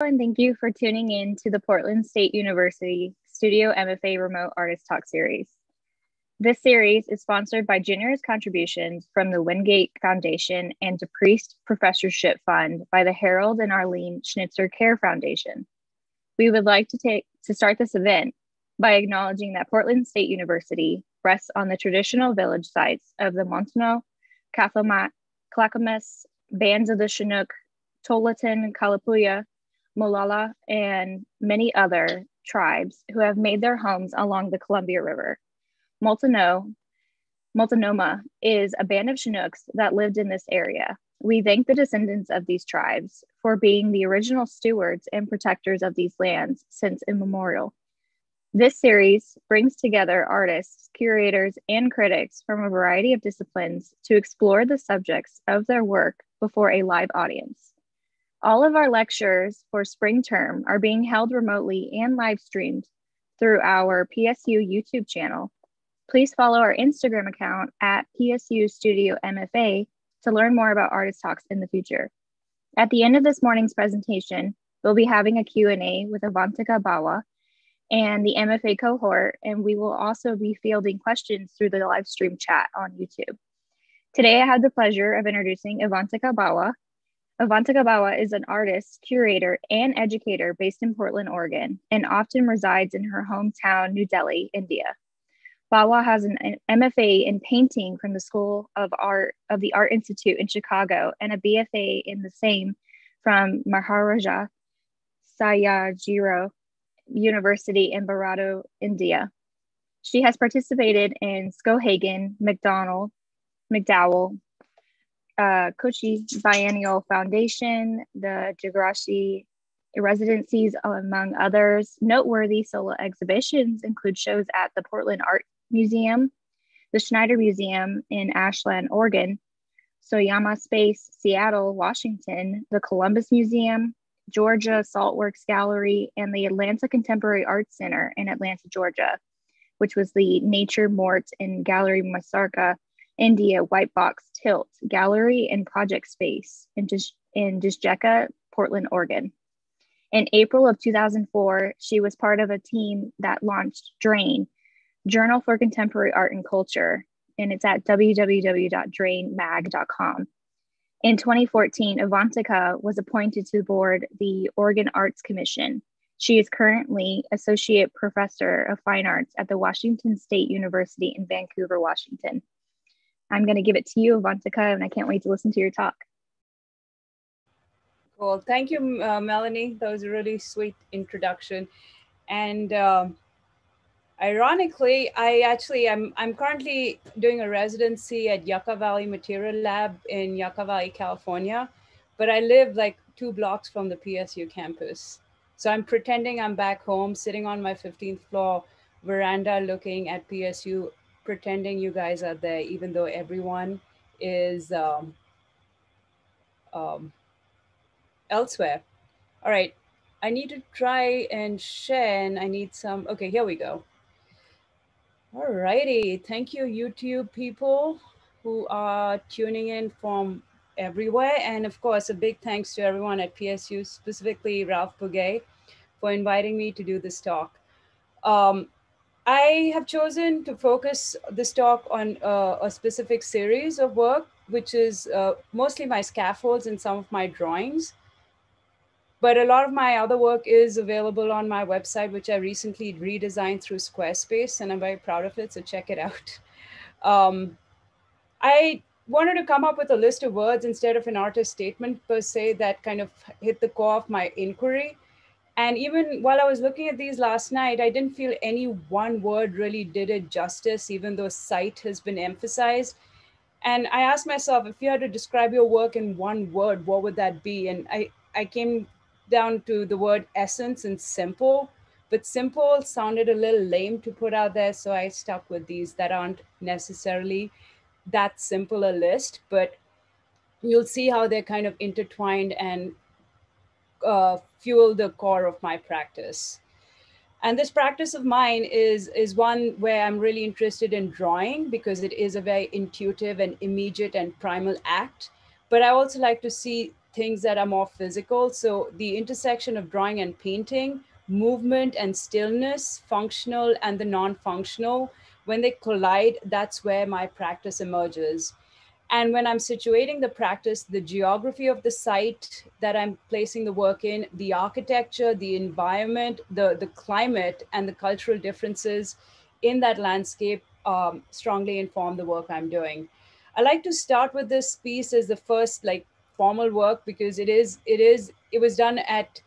and thank you for tuning in to the Portland State University Studio MFA Remote Artist Talk Series. This series is sponsored by generous contributions from the Wingate Foundation and DePriest Professorship Fund by the Harold and Arlene Schnitzer Care Foundation. We would like to take to start this event by acknowledging that Portland State University rests on the traditional village sites of the Montano, Clackamas, bands of the Chinook, Tualatin, Kalapuya, Molalla, and many other tribes who have made their homes along the Columbia River. Multano, Multnomah is a band of Chinooks that lived in this area. We thank the descendants of these tribes for being the original stewards and protectors of these lands since immemorial. This series brings together artists, curators, and critics from a variety of disciplines to explore the subjects of their work before a live audience. All of our lectures for spring term are being held remotely and live streamed through our PSU YouTube channel. Please follow our Instagram account at PSU Studio MFA to learn more about Artist Talks in the future. At the end of this morning's presentation, we'll be having a Q&A with Avantika Bawa and the MFA cohort, and we will also be fielding questions through the live stream chat on YouTube. Today, I have the pleasure of introducing Avantika Bawa, Avantika Bawa is an artist, curator, and educator based in Portland, Oregon, and often resides in her hometown, New Delhi, India. Bawa has an, MFA in painting from the School of Art of the Art Institute in Chicago and a BFA in the same from Maharaja Sayajirao University in Baroda, India. She has participated in Skowhegan, McDonald, MacDowell, uh, Kochi Biennial Foundation, the Djerassi residencies, among others. Noteworthy solo exhibitions include shows at the Portland Art Museum, the Schneider Museum in Ashland, Oregon, Suyama Space, Seattle, Washington, the Columbus Museum, Georgia Saltworks Gallery, and the Atlanta Contemporary Arts Center in Atlanta, Georgia, which was the Nature Morte and Gallery Maskara India White Box Tilt Gallery and Project Space in, Dis- in Disjecta, Portland, Oregon. In April of 2004, she was part of a team that launched Drain, Journal for Contemporary Art and Culture, and it's at www.drainmag.com. In 2014, Avantika was appointed to board the Oregon Arts Commission. She is currently Associate Professor of Fine Arts at the Washington State University in Vancouver, Washington. I'm going to give it to you, Avantika, and I can't wait to listen to your talk. Cool. Thank you, uh, Melanie. That was a really sweet introduction. And um, ironically, I actually, I'm, I'm currently doing a residency at Yucca Valley Material Lab in Yucca Valley, California, but I live like two blocks from the PSU campus. So I'm pretending I'm back home, sitting on my 15th floor veranda looking at PSU pretending you guys are there, even though everyone is um, um, elsewhere. All right, I need to try and share and I need some, okay, here we go. All righty, thank you YouTube people who are tuning in from everywhere. And of course, a big thanks to everyone at PSU, specifically Ralph Pugay, for inviting me to do this talk. Um, I have chosen to focus this talk on uh, a specific series of work, which is uh, mostly my scaffolds and some of my drawings. But a lot of my other work is available on my website, which I recently redesigned through Squarespace, and I'm very proud of it, so check it out. Um, I wanted to come up with a list of words instead of an artist statement per se that kind of hit the core of my inquiry and even while I was looking at these last night, I didn't feel any one word really did it justice, even though sight has been emphasized. And I asked myself, if you had to describe your work in one word, what would that be? And I, I came down to the word essence and simple, but simple sounded a little lame to put out there. So I stuck with these that aren't necessarily that simple a list, but you'll see how they're kind of intertwined and uh, fuel the core of my practice. And this practice of mine is, is one where I'm really interested in drawing because it is a very intuitive and immediate and primal act. But I also like to see things that are more physical. So the intersection of drawing and painting, movement and stillness, functional and the non-functional, when they collide, that's where my practice emerges. And when I'm situating the practice, the geography of the site that I'm placing the work in, the architecture, the environment, the, the climate, and the cultural differences in that landscape um, strongly inform the work I'm doing. I like to start with this piece as the first like formal work because it is it is it was done at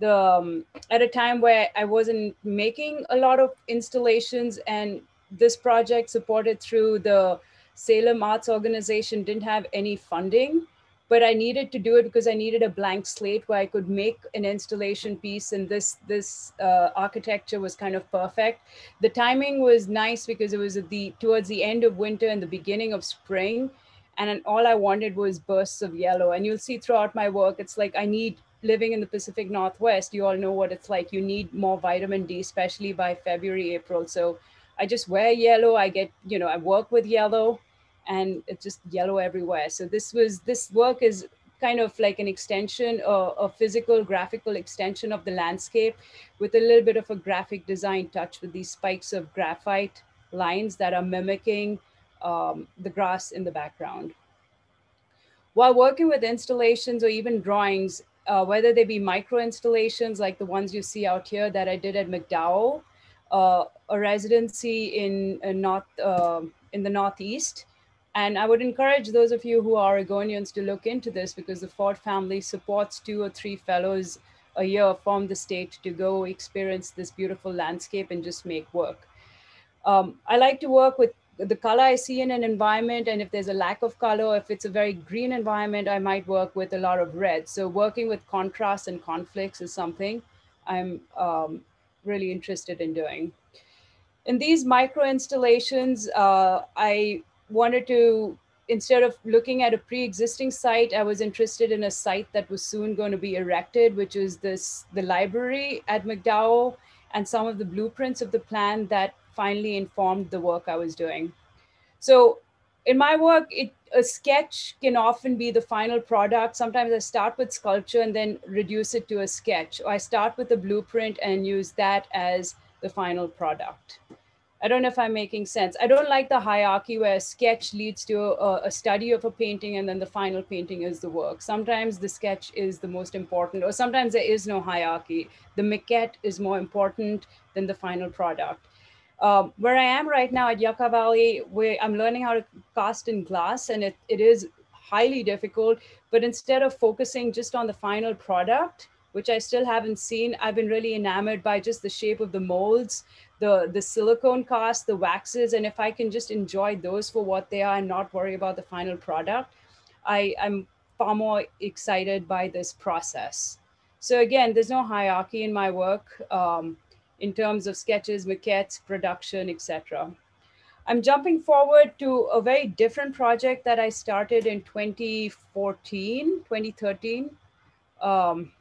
the um, at a time where I wasn't making a lot of installations and this project supported through the Salem Arts Organization didn't have any funding, but I needed to do it because I needed a blank slate where I could make an installation piece, and this this uh, architecture was kind of perfect. The timing was nice because it was at the towards the end of winter and the beginning of spring, and all I wanted was bursts of yellow. And you'll see throughout my work, it's like I need living in the Pacific Northwest. You all know what it's like. You need more vitamin D, especially by February, April. So I just wear yellow. I get, you know, I work with yellow and it's just yellow everywhere. So this was, this work is kind of like an extension, or a physical graphical extension of the landscape with a little bit of a graphic design touch with these spikes of graphite lines that are mimicking um, the grass in the background. While working with installations or even drawings, uh, whether they be micro installations like the ones you see out here that I did at MacDowell, uh, a residency in, in north uh, in the northeast. And I would encourage those of you who are Oregonians to look into this because the Ford family supports two or three fellows a year from the state to go experience this beautiful landscape and just make work. Um, I like to work with the color I see in an environment, and if there's a lack of color, if it's a very green environment, I might work with a lot of red. So working with contrast and conflicts is something I'm um, really interested in doing. In these micro installations, uh, I wanted to, instead of looking at a pre-existing site, I was interested in a site that was soon going to be erected, which is this the library at MacDowell and some of the blueprints of the plan that finally informed the work I was doing. So in my work, it, a sketch can often be the final product. Sometimes I start with sculpture and then reduce it to a sketch. Or I start with a blueprint and use that as the final product. I don't know if I'm making sense. I don't like the hierarchy where a sketch leads to a, a, study of a painting and then the final painting is the work. Sometimes the sketch is the most important, or sometimes there is no hierarchy. The maquette is more important than the final product. Um, where I am right now at Yucca Valley, where I'm learning how to cast in glass, and it, it is highly difficult. But instead of focusing just on the final product, which I still haven't seen, I've been really enamored by just the shape of the molds, the, the silicone cast, the waxes, and if I can just enjoy those for what they are and not worry about the final product, I, I'm far more excited by this process. So again, there's no hierarchy in my work. Um, in terms of sketches, maquettes, production, etc. I'm jumping forward to a very different project that I started in 2014, 2013. Um,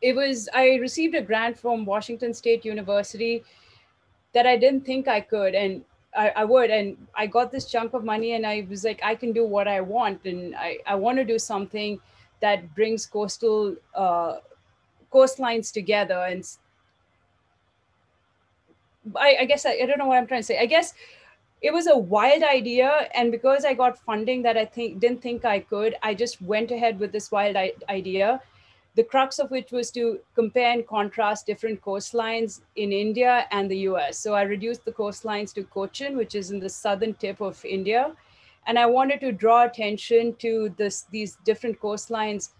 it was, I received a grant from Washington State University that I didn't think I could. And I, I, would. And I got this chunk of money and I was like, I can do what I want. And I, I want to do something that brings coastal uh, coastlines together and I, I guess I, I don't know what I'm trying to say. I guess it was a wild idea and because i got funding that i think didn't think i could i just went ahead with this wild idea the crux of which was to compare and contrast different coastlines in india and the us so i reduced the coastlines to cochin which is in the southern tip of india. And i wanted to draw attention to this these different coastlines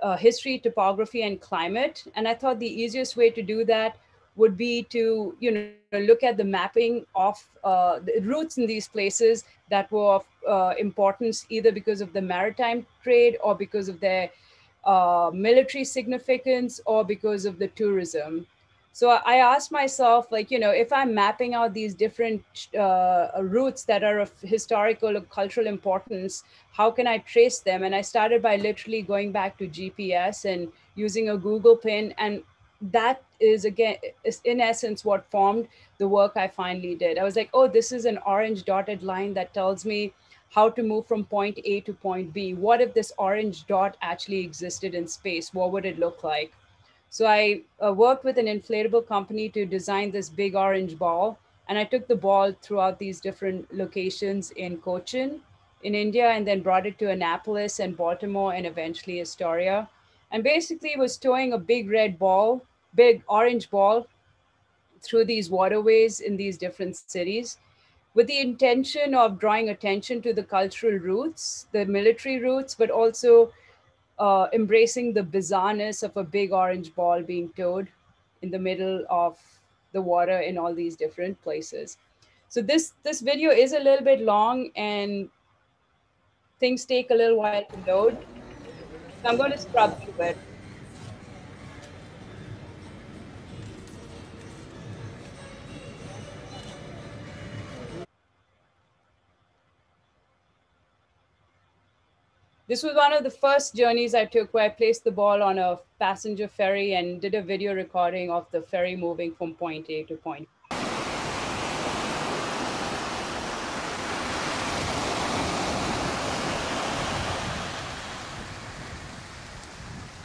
uh, history topography and climate. And i thought the easiest way to do that would be to you know look at the mapping of uh, the routes in these places that were of uh, importance either because of the maritime trade or because of their uh, military significance or because of the tourism. So I asked myself, like, you know, if I'm mapping out these different uh, routes that are of historical or cultural importance, how can I trace them? And I started by literally going back to GPS and using a Google pin and that is again is in essence what formed the work i finally did i was like oh this is an orange dotted line that tells me how to move from point A to point B. What if this orange dot actually existed in space? What would it look like? So I uh, worked with an inflatable company to design this big orange ball. And I took the ball throughout these different locations in Cochin, in India, and then brought it to Annapolis and Baltimore and eventually Astoria. And basically was towing a big red ball, big orange ball through these waterways in these different cities with the intention of drawing attention to the cultural roots, the military roots, but also uh, embracing the bizarreness of a big orange ball being towed in the middle of the water in all these different places. So this this video is a little bit long and things take a little while to load. So I'm going to scrub through it. This was one of the first journeys I took where I placed the ball on a passenger ferry and did a video recording of the ferry moving from point A to point. B.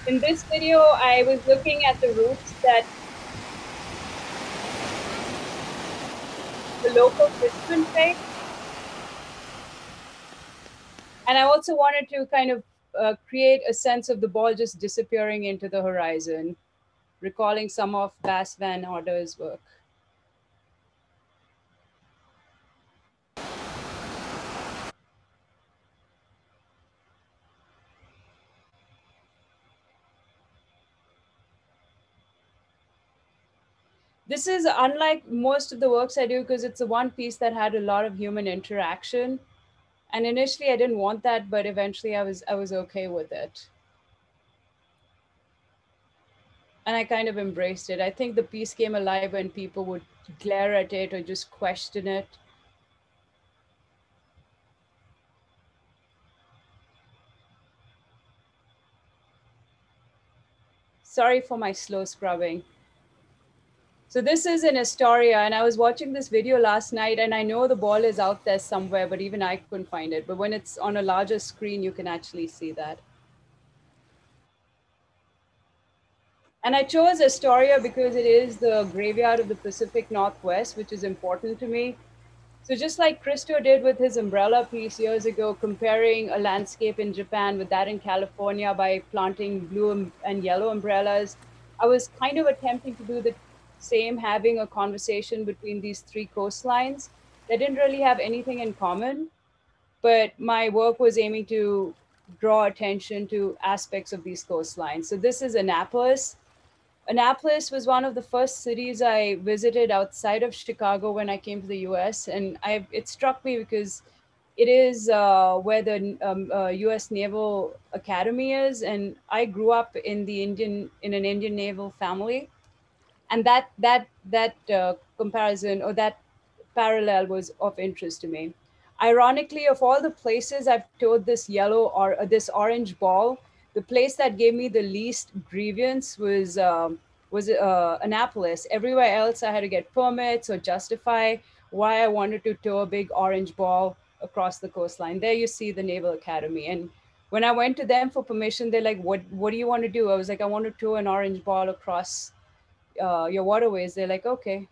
In this video, I was looking at the routes that the local fishermen take and I also wanted to kind of uh, create a sense of the ball just disappearing into the horizon, recalling some of Bas Jan Ader's work. This is unlike most of the works I do because it's the one piece that had a lot of human interaction and initially i didn't want that but eventually i was i was okay with it. And i kind of embraced it. I think the piece came alive when people would glare at it or just question it. Sorry for my slow scrubbing so this is in Astoria, and I was watching this video last night, and I know the ball is out there somewhere, but even I couldn't find it. But when it's on a larger screen, you can actually see that. And I chose Astoria because it is the graveyard of the Pacific Northwest, which is important to me. So just like Christo did with his umbrella piece years ago, comparing a landscape in Japan with that in California by planting blue and yellow umbrellas, I was kind of attempting to do the same having a conversation between these three coastlines that didn't really have anything in common. But my work was aiming to draw attention to aspects of these coastlines. So this is Annapolis. Annapolis was one of the first cities I visited outside of Chicago when I came to the US. And I, it struck me because it is uh, where the um, uh, U.S. Naval Academy is, and I grew up in the Indian in an Indian naval family, and that that that uh, comparison or that parallel was of interest to me. Ironically of all the places i've towed this yellow or uh, this orange ball the place that gave me the least grievance was um, was uh, annapolis. Everywhere else i had to get permits or justify why i wanted to tow a big orange ball across the coastline. There you see the naval academy. And when i went to them for permission they're like what what do you want to do? I was like i want to tow an orange ball across uh, your waterways they're like okay.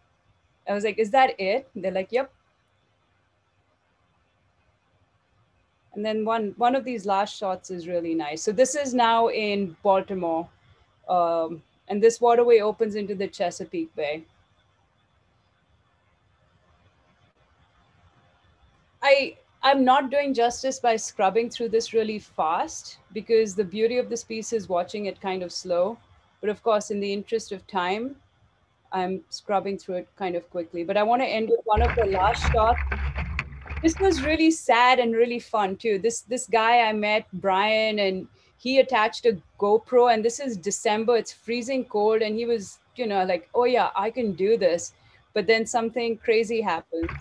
I was like is that it? They're like yep. And then one one of these last shots is really nice. So this is now in baltimore um, and this waterway opens into the chesapeake bay. I i'm not doing justice by scrubbing through this really fast because the beauty of this piece is watching it kind of slow but of course, in the interest of time, I'm scrubbing through it kind of quickly. But I want to end with one of the last shots. This was really sad and really fun too. This this guy I met, Brian, and he attached a GoPro, and this is December. It's freezing cold, and he was, you know, like, oh yeah, I can do this. But then something crazy happens.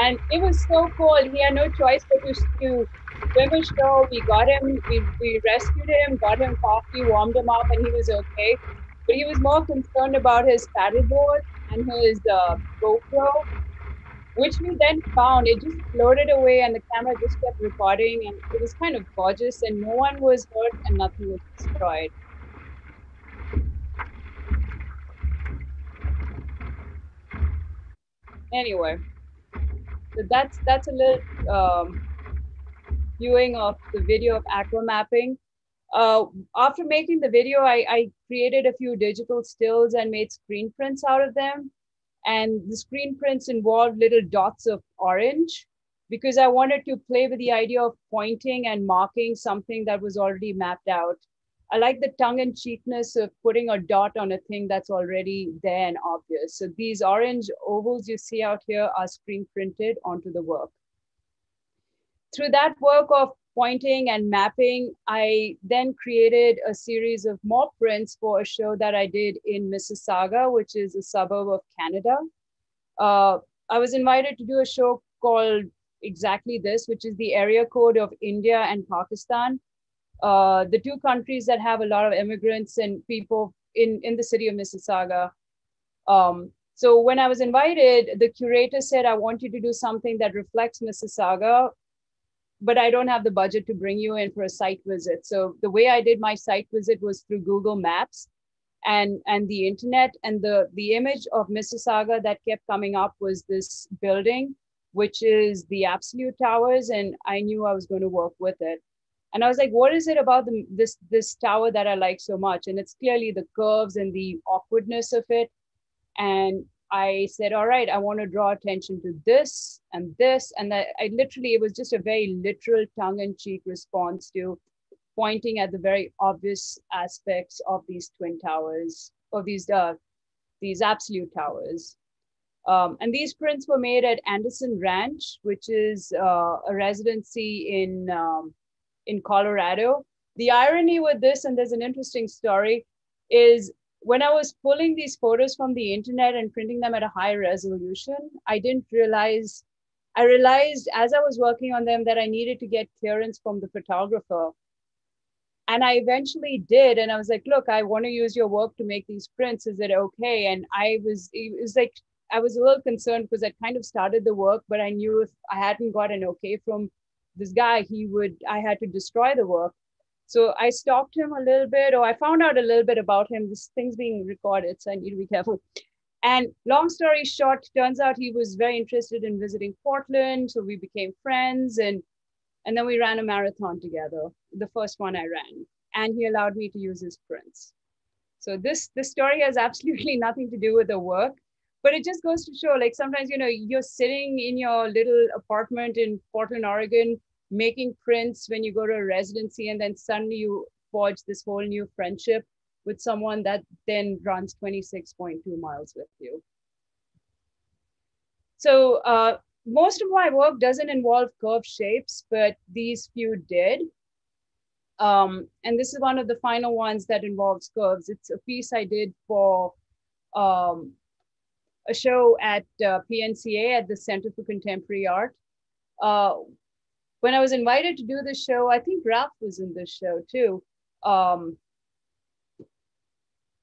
And it was so cold. He had no choice but to, to swim ashore. We got him, we, we rescued him, got him coffee, warmed him up, and he was okay. But he was more concerned about his paddleboard and his uh, GoPro, which we then found. It just floated away, and the camera just kept recording, and it was kind of gorgeous, and no one was hurt and nothing was destroyed. Anyway, so that's that's a little um, viewing of the video of aqua mapping. Uh, after making the video, I, I created a few digital stills and made screen prints out of them. And the screen prints involved little dots of orange because I wanted to play with the idea of pointing and marking something that was already mapped out. I like the tongue in cheekness of putting a dot on a thing that's already there and obvious. So these orange ovals you see out here are screen printed onto the work. Through that work of pointing and mapping, I then created a series of more prints for a show that I did in Mississauga, which is a suburb of Canada. Uh, I was invited to do a show called exactly this, which is the area code of India and Pakistan uh, the two countries that have a lot of immigrants and people in, in the city of Mississauga. Um, so when I was invited, the curator said, I want you to do something that reflects Mississauga, but I don't have the budget to bring you in for a site visit. So the way I did my site visit was through Google Maps and, and the internet. And the, the image of Mississauga that kept coming up was this building, which is the Absolute Towers. And I knew I was going to work with it and i was like what is it about the, this this tower that i like so much? And it's clearly the curves and the awkwardness of it. And i said all right i want to draw attention to this and this. And I, I literally it was just a very literal tongue-in-cheek response to pointing at the very obvious aspects of these twin towers of these uh, these absolute towers. Um, and these prints were made at Anderson Ranch, which is uh, a residency in um, in Colorado. The irony with this, and there's an interesting story, is when I was pulling these photos from the internet and printing them at a high resolution, I didn't realize, I realized as I was working on them that I needed to get clearance from the photographer. And I eventually did. And I was like, look, I want to use your work to make these prints. Is it okay? And I was, it was like, I was a little concerned because I kind of started the work, but I knew if I hadn't got an okay from this guy, he would, I had to destroy the work. So I stopped him a little bit, or I found out a little bit about him. This thing's being recorded, so I need to be careful. And long story short, turns out he was very interested in visiting Portland. So we became friends and and then we ran a marathon together, the first one I ran. And he allowed me to use his prints. So this this story has absolutely nothing to do with the work, but it just goes to show like sometimes you know you're sitting in your little apartment in Portland, Oregon, making prints when you go to a residency and then suddenly you forge this whole new friendship with someone that then runs 26.2 miles with you. So uh, most of my work doesn't involve curved shapes, but these few did. Um, and this is one of the final ones that involves curves. It's a piece I did for um, a show at uh, PNCA at the Center for Contemporary Art, uh, when I was invited to do this show, I think Ralph was in this show too. Um,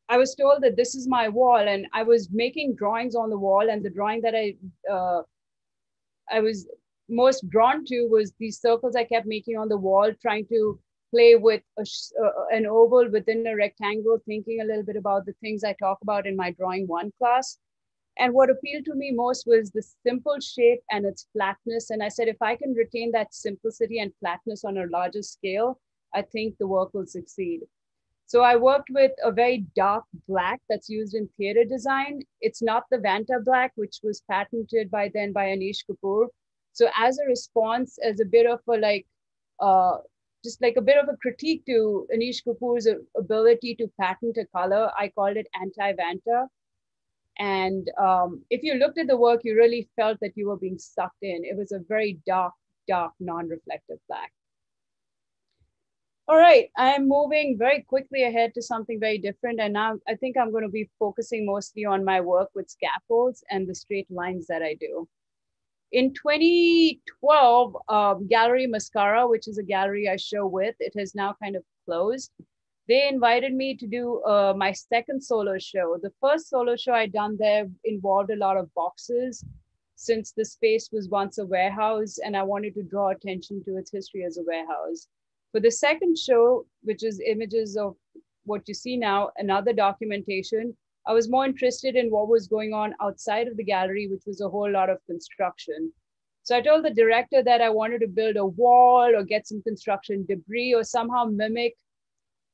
I was told that this is my wall, and I was making drawings on the wall, and the drawing that I uh, I was most drawn to was these circles I kept making on the wall, trying to play with a, uh, an oval within a rectangle, thinking a little bit about the things I talk about in my drawing one class. And what appealed to me most was the simple shape and its flatness. And I said, if I can retain that simplicity and flatness on a larger scale, I think the work will succeed. So I worked with a very dark black that's used in theater design. It's not the Vanta black, which was patented by then by Anish Kapoor. So as a response, as a bit of a like, uh, just like a bit of a critique to Anish Kapoor's ability to patent a color, I called it anti-Vanta and um, if you looked at the work, you really felt that you were being sucked in. It was a very dark, dark, non-reflective black. All right, I'm moving very quickly ahead to something very different. And now I think I'm going to be focusing mostly on my work with scaffolds and the straight lines that I do. In 2012, um, Gallery Maskara, which is a gallery I show with, it has now kind of closed. They invited me to do uh, my second solo show. The first solo show I'd done there involved a lot of boxes since the space was once a warehouse and I wanted to draw attention to its history as a warehouse. For the second show, which is images of what you see now, another documentation, I was more interested in what was going on outside of the gallery, which was a whole lot of construction. So I told the director that I wanted to build a wall or get some construction debris or somehow mimic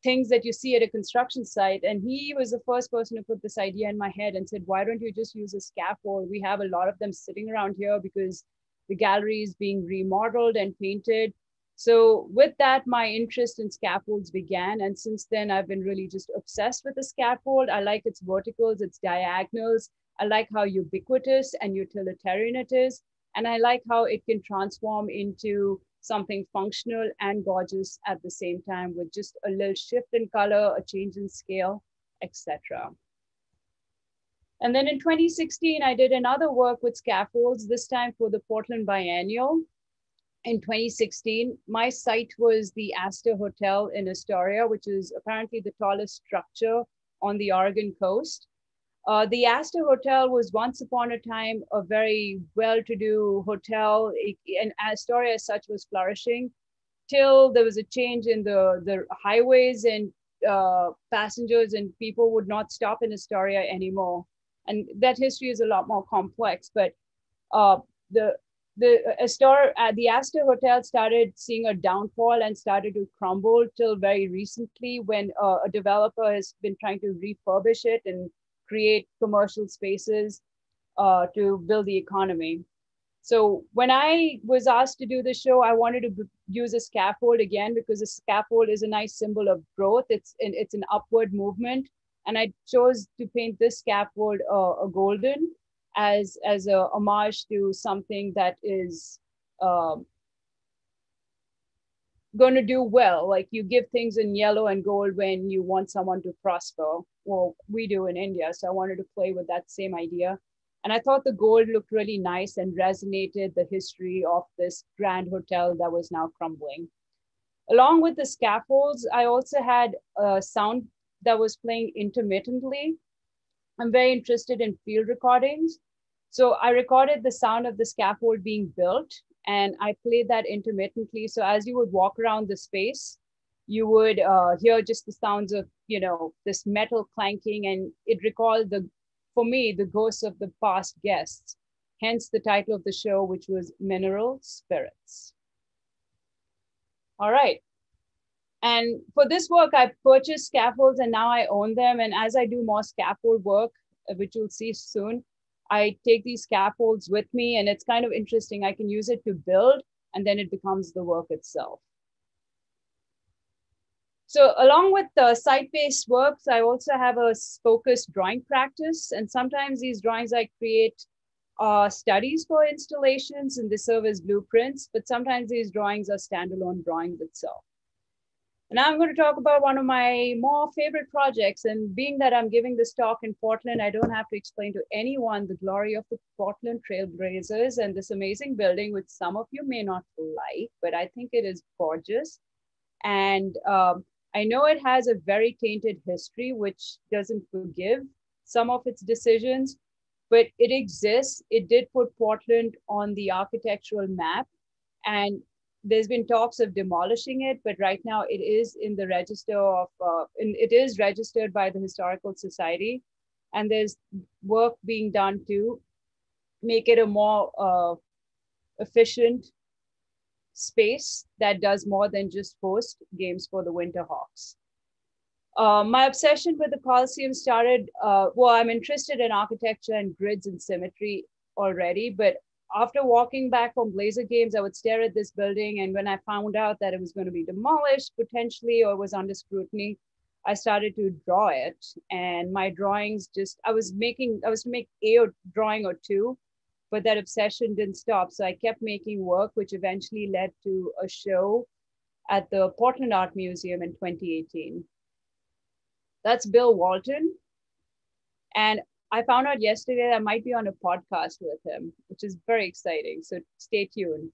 things that you see at a construction site. And he was the first person to put this idea in my head and said, why don't you just use a scaffold? We have a lot of them sitting around here because the gallery is being remodeled and painted. So with that, my interest in scaffolds began. And since then, I've been really just obsessed with the scaffold. I like its verticals, its diagonals. I like how ubiquitous and utilitarian it is. And I like how it can transform into something functional and gorgeous at the same time with just a little shift in color, a change in scale, etc. And then in 2016, I did another work with scaffolds, this time for the Portland Biennial in 2016, my site was the Astor Hotel in Astoria, which is apparently the tallest structure on the Oregon coast. Uh, the Astor Hotel was once upon a time a very well-to-do hotel, and Astoria as such was flourishing till there was a change in the, the highways and uh, passengers and people would not stop in Astoria anymore. And that history is a lot more complex, but uh, the the Astor, uh, the Astor Hotel started seeing a downfall and started to crumble till very recently when uh, a developer has been trying to refurbish it and create commercial spaces uh, to build the economy. So when I was asked to do the show, I wanted to use a scaffold again because a scaffold is a nice symbol of growth. It's an, it's an upward movement. And I chose to paint this scaffold uh, a golden as as a homage to something that is um, going to do well. Like you give things in yellow and gold when you want someone to prosper. Well, we do in India. So I wanted to play with that same idea. And I thought the gold looked really nice and resonated the history of this grand hotel that was now crumbling. Along with the scaffolds, I also had a sound that was playing intermittently. I'm very interested in field recordings. So I recorded the sound of the scaffold being built and I played that intermittently. So as you would walk around the space, you would uh, hear just the sounds of, you know, this metal clanking and it recalled the, for me, the ghosts of the past guests. Hence the title of the show, which was Mineral Spirits. All right. And for this work, I purchased scaffolds and now I own them. And as I do more scaffold work, uh, which you'll see soon, I take these scaffolds with me and it's kind of interesting. I can use it to build and then it becomes the work itself. So along with the site-based works, I also have a focused drawing practice. And sometimes these drawings I create are studies for installations and they serve as blueprints, but sometimes these drawings are standalone drawings itself. And I'm going to talk about one of my more favorite projects. And being that I'm giving this talk in Portland, I don't have to explain to anyone the glory of the Portland Trailblazers and this amazing building, which some of you may not like, but I think it is gorgeous. And um, I know it has a very tainted history, which doesn't forgive some of its decisions, but it exists. It did put Portland on the architectural map. And there's been talks of demolishing it, but right now it is in the register of, uh, it is registered by the Historical Society. And there's work being done to make it a more uh, efficient space that does more than just host games for the Winter Hawks. Uh, my obsession with the Coliseum started, uh, well, I'm interested in architecture and grids and symmetry already, but after walking back from Blazer games, I would stare at this building. And when I found out that it was going to be demolished potentially or was under scrutiny, I started to draw it. And my drawings just, I was making, I was to make a drawing or two, but that obsession didn't stop. So I kept making work, which eventually led to a show at the Portland Art Museum in 2018. That's Bill Walton. And I found out yesterday I might be on a podcast with him, which is very exciting. So stay tuned.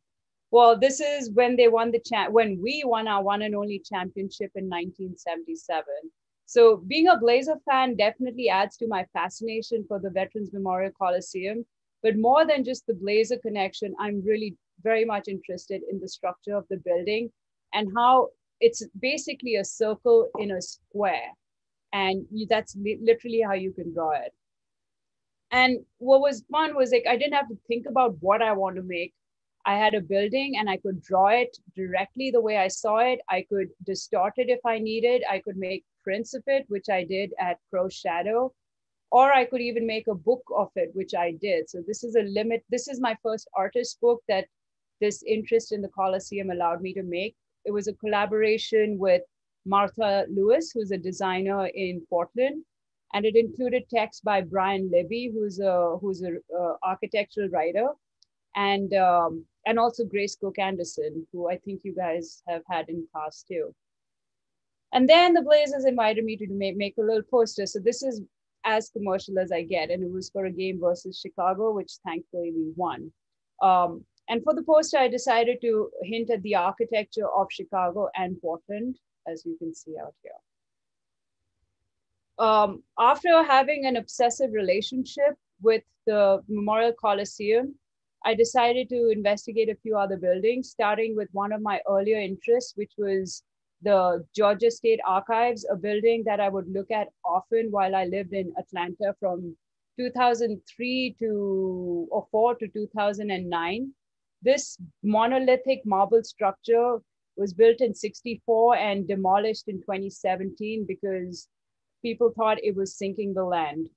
Well, this is when they won the champ when we won our one and only championship in 1977. So being a Blazer fan definitely adds to my fascination for the Veterans Memorial Coliseum. But more than just the Blazer connection, I'm really very much interested in the structure of the building and how it's basically a circle in a square. And that's li- literally how you can draw it. And what was fun was like, I didn't have to think about what I want to make. I had a building and I could draw it directly the way I saw it. I could distort it if I needed. I could make prints of it, which I did at Pro Shadow, or I could even make a book of it, which I did. So this is a limit. This is my first artist book that this interest in the Coliseum allowed me to make. It was a collaboration with Martha Lewis, who's a designer in Portland, and it included text by Brian Libby, who's a who's a uh, architectural writer, and um, and also Grace Kook-Anderson, who I think you guys have had in class too. And then the Blazers invited me to make, make a little poster. So this is as commercial as I get, and it was for a game versus Chicago, which thankfully we won. Um, and for the poster, I decided to hint at the architecture of Chicago and Portland, as you can see out here. Um, after having an obsessive relationship with the Memorial Coliseum, I decided to investigate a few other buildings, starting with one of my earlier interests, which was the Georgia State Archives, a building that I would look at often while I lived in Atlanta from 2003 to or 4 to 2009. This monolithic marble structure was built in 64 and demolished in 2017 because people thought it was sinking the land.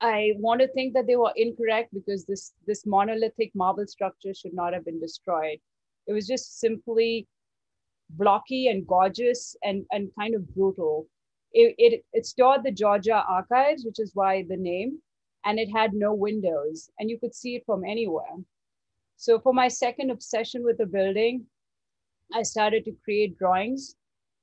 I want to think that they were incorrect because this, this monolithic marble structure should not have been destroyed. It was just simply blocky and gorgeous and, and kind of brutal. It, it, it stored the Georgia archives, which is why the name, and it had no windows, and you could see it from anywhere. So for my second obsession with the building, I started to create drawings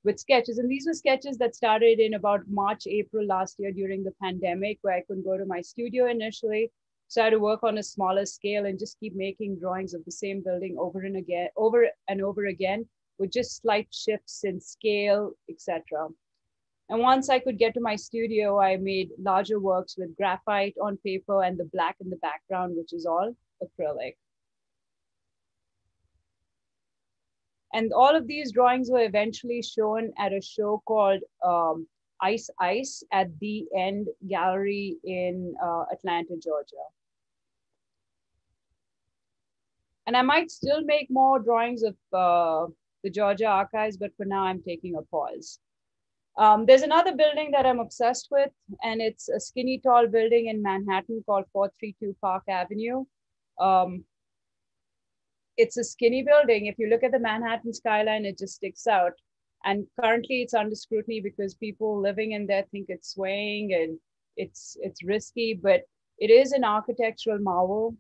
with sketches. And these were sketches that started in about March, April last year during the pandemic, where I couldn't go to my studio initially. So I had to work on a smaller scale and just keep making drawings of the same building over and again, over and over again, with just slight shifts in scale, etc. And once I could get to my studio, I made larger works with graphite on paper and the black in the background, which is all acrylic. And all of these drawings were eventually shown at a show called um, Ice Ice at the End Gallery in uh, Atlanta, Georgia. And I might still make more drawings of uh, the Georgia archives, but for now I'm taking a pause. Um, there's another building that I'm obsessed with, and it's a skinny tall building in Manhattan called 432 Park Avenue. Um, it's a skinny building. If you look at the Manhattan skyline, it just sticks out. And currently it's under scrutiny because people living in there think it's swaying and it's it's risky, but it is an architectural marvel.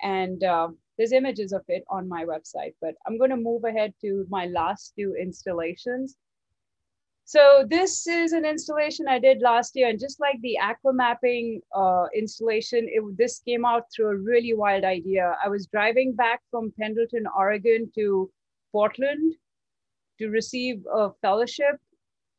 And uh, there's images of it on my website, but I'm going to move ahead to my last two installations. So this is an installation I did last year, and just like the aqua mapping uh, installation, it, this came out through a really wild idea. I was driving back from Pendleton, Oregon to Portland to receive a fellowship,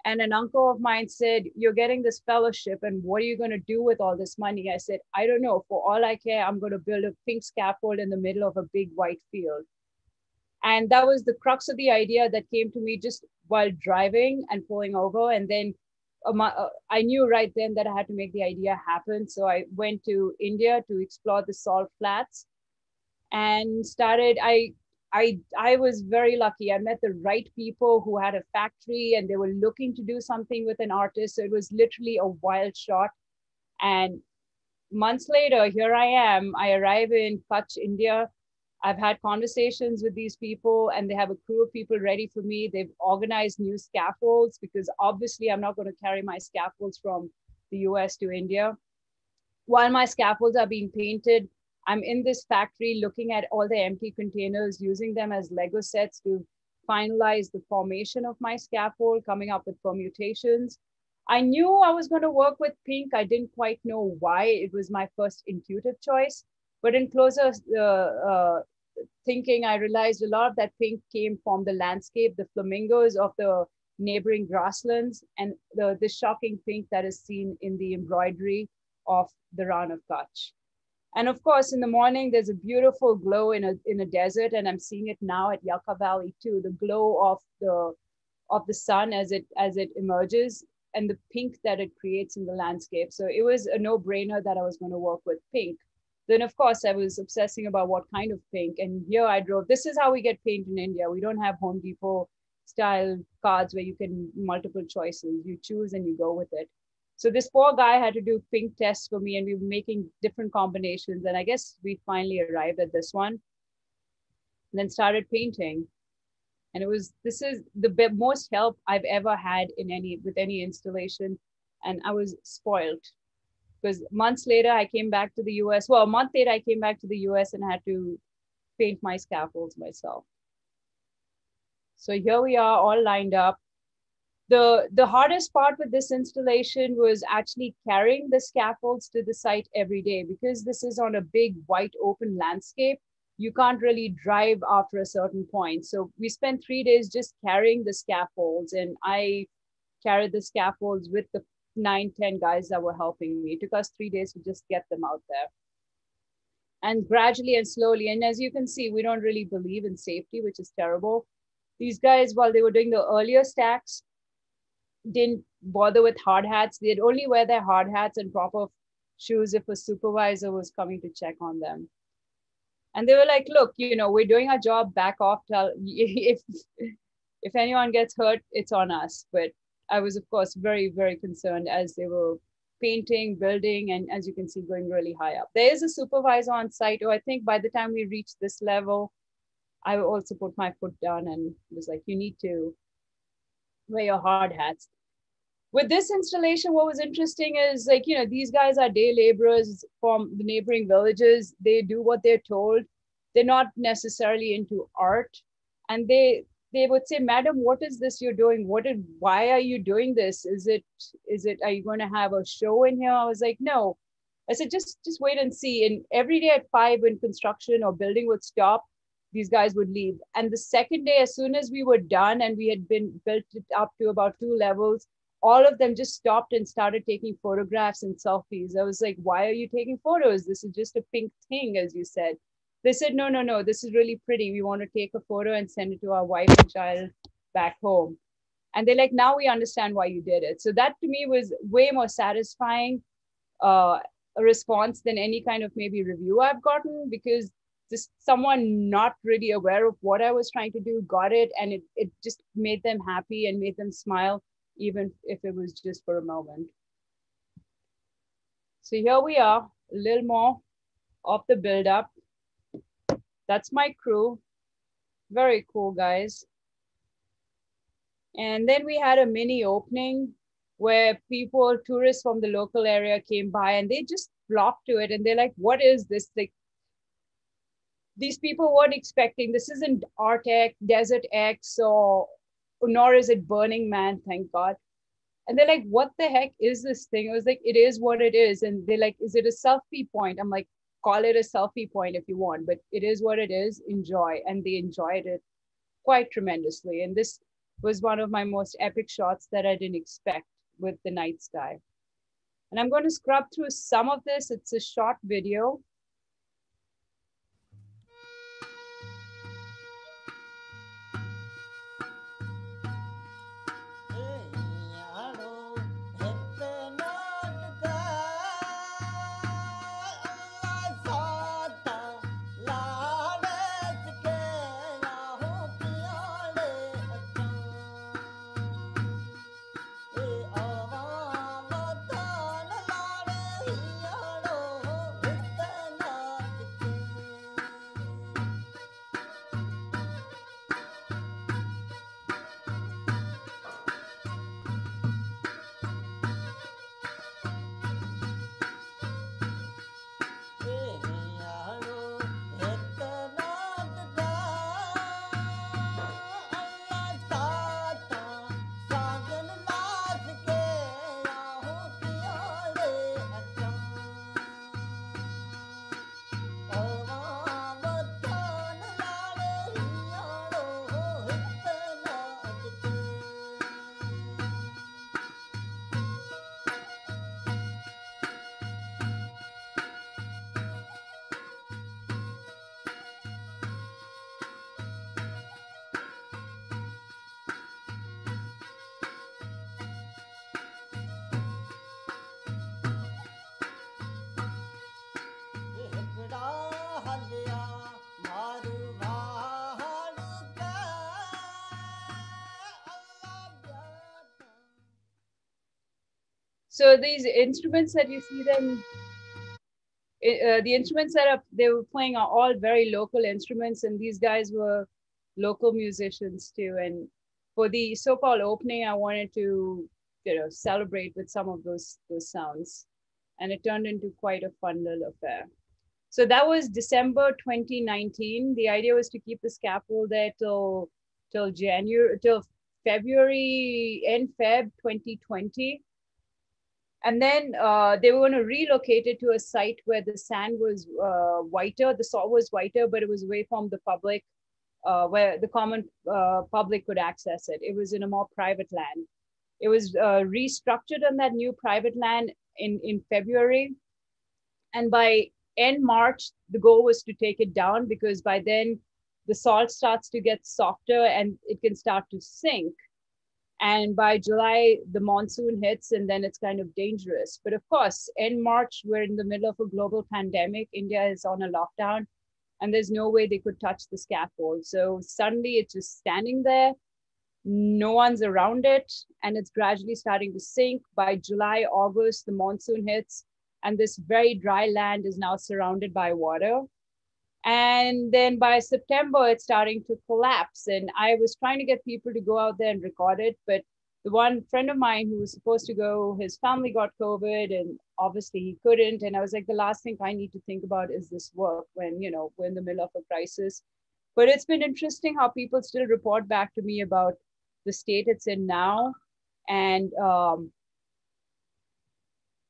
and an uncle of mine said, You're getting this fellowship, and what are you going to do with all this money? I said, I don't know. For all I care, I'm going to build a pink scaffold in the middle of a big white field. And that was the crux of the idea that came to me just while driving and pulling over. And then um, uh, I knew right then that I had to make the idea happen. So I went to India to explore the salt flats and started. I I, I was very lucky. I met the right people who had a factory and they were looking to do something with an artist. So it was literally a wild shot. And months later, here I am. I arrive in Kutch, India. I've had conversations with these people and they have a crew of people ready for me. They've organized new scaffolds because obviously I'm not going to carry my scaffolds from the US to India. While my scaffolds are being painted, I'm in this factory looking at all the empty containers, using them as Lego sets to finalize the formation of my scaffold, coming up with permutations. I knew I was going to work with pink. I didn't quite know why. It was my first intuitive choice. But in closer uh, uh, thinking, I realized a lot of that pink came from the landscape, the flamingos of the neighboring grasslands, and the, the shocking pink that is seen in the embroidery of the Rann of Kutch. And of course, in the morning, there's a beautiful glow in a, in a desert, and I'm seeing it now at Yucca Valley too, the glow of the, of the sun as it, as it emerges and the pink that it creates in the landscape. So it was a no brainer that I was going to work with pink. Then, of course, I was obsessing about what kind of pink. And here I drove. This is how we get paint in India. We don't have Home Depot style cards where you can multiple choices. You choose and you go with it. So this poor guy had to do pink tests for me, and we were making different combinations. And I guess we finally arrived at this one. And then started painting. And it was this is the most help I've ever had in any with any installation. And I was spoiled because months later I came back to the US. Well, a month later I came back to the US and had to paint my scaffolds myself. So here we are all lined up the the hardest part with this installation was actually carrying the scaffolds to the site every day because this is on a big white open landscape. You can't really drive after a certain point. So we spent three days just carrying the scaffolds and i carried the scaffolds with the nine ten guys that were helping me. It took us three days to just get them out there. And gradually and slowly and as you can see we don't really believe in safety which is terrible. These guys while they were doing the earlier stacks didn't bother with hard hats. They'd only wear their hard hats and proper shoes if a supervisor was coming to check on them. And they were like, look, you know, we're doing our job back off. Tell if if anyone gets hurt, it's on us. But I was, of course, very, very concerned as they were painting, building, and as you can see, going really high up. There is a supervisor on site who I think by the time we reached this level, I also put my foot down and was like, you need to wear your hard hats with this installation what was interesting is like you know these guys are day laborers from the neighboring villages. They do what they're told. They're not necessarily into art. And they they would say madam what is this you're doing? What did why are you doing this? Is it is it are you going to have a show in here? I was like no. I said just just wait and see. And every day at five when construction or building would stop these guys would leave. And the second day as soon as we were done and we had been built it up to about two levels all of them just stopped and started taking photographs and selfies. I was like, why are you taking photos? This is just a pink thing, as you said. They said, no, no, no, this is really pretty. We want to take a photo and send it to our wife and child back home. And they're like, now we understand why you did it. So that to me was way more satisfying uh, a response than any kind of maybe review I've gotten because just someone not really aware of what I was trying to do got it and it, it just made them happy and made them smile even if it was just for a moment. So here we are, a little more of the build up. That's my crew. Very cool, guys. And then we had a mini opening where people, tourists from the local area came by and they just flocked to it and they're like, what is this? Like, these people weren't expecting, this isn't Artec, Desert X, or nor is it Burning Man, thank God. And they're like, what the heck is this thing? I was like, it is what it is. And they're like, is it a selfie point? I'm like, call it a selfie point if you want, but it is what it is. Enjoy. And they enjoyed it quite tremendously. And this was one of my most epic shots that I didn't expect with the night sky. And I'm going to scrub through some of this. It's a short video. So these instruments that you see them, uh, the instruments that are, they were playing are all very local instruments, and these guys were local musicians too. And for the so-called opening, I wanted to, you know, celebrate with some of those those sounds, and it turned into quite a fun little affair. So that was December 2019. The idea was to keep the scaffold there till till January till February end Feb 2020. And then uh, they were going to relocate it to a site where the sand was uh, whiter, the soil was whiter, but it was away from the public, uh, where the common uh, public could access it. It was in a more private land. It was uh, restructured on that new private land in, in February. And by end March, the goal was to take it down because by then the salt starts to get softer and it can start to sink. And by July, the monsoon hits and then it's kind of dangerous. But of course, in March, we're in the middle of a global pandemic. India is on a lockdown and there's no way they could touch the scaffold. So suddenly it's just standing there. No one's around it and it's gradually starting to sink. By July, August, the monsoon hits and this very dry land is now surrounded by water. And then by September, it's starting to collapse. And I was trying to get people to go out there and record it. But the one friend of mine who was supposed to go, his family got COVID and obviously he couldn't. And I was like, the last thing I need to think about is this work when, you know, we're in the middle of a crisis. But it's been interesting how people still report back to me about the state it's in now. And um,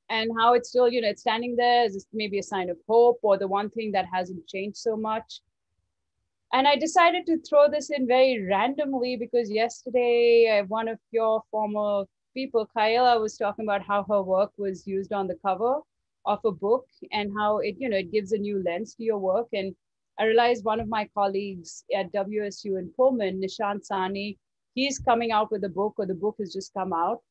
and how it's still, you know, it's standing there is maybe a sign of hope or the one thing that hasn't changed so much. And I decided to throw this in very randomly because yesterday, uh, one of your former people, Kayla, was talking about how her work was used on the cover of a book and how it, you know, it gives a new lens to your work. And I realized one of my colleagues at WSU in Pullman, Nishant Shahani, he's coming out with a book or the book has just come out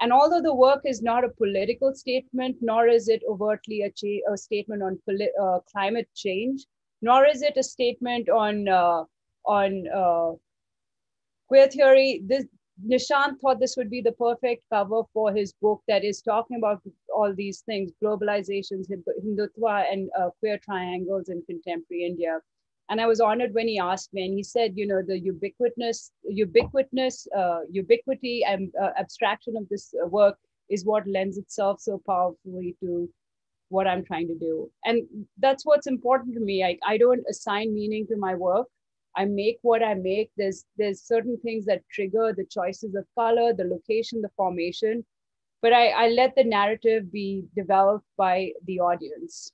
and although the work is not a political statement, nor is it overtly a, cha- a statement on poli- uh, climate change, nor is it a statement on uh, on uh, queer theory, this, Nishant thought this would be the perfect cover for his book that is talking about all these things, globalizations, Hindutva, and uh, queer triangles in contemporary India. And I was honored when he asked me, and he said, you know, the ubiquitous, ubiquitous, uh, ubiquity and uh, abstraction of this uh, work is what lends itself so powerfully to what I'm trying to do. And that's what's important to me. I, I don't assign meaning to my work. I make what I make. There's there's certain things that trigger the choices of color, the location, the formation, but I, I let the narrative be developed by the audience.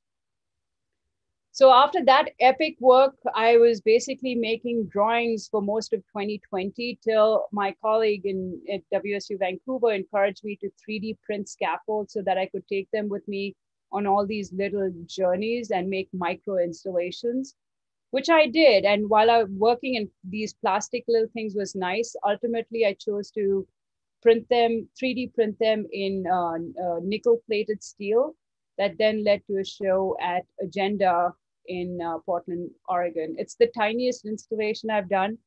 So after that epic work, I was basically making drawings for most of 2020 till my colleague in at WSU Vancouver encouraged me to 3D print scaffolds so that I could take them with me on all these little journeys and make micro installations, which I did. And while I was working in these plastic little things was nice, ultimately I chose to print them, 3D print them in uh, uh, nickel plated steel that then led to a show at Agenda in uh, Portland, Oregon. It's the tiniest installation I've done,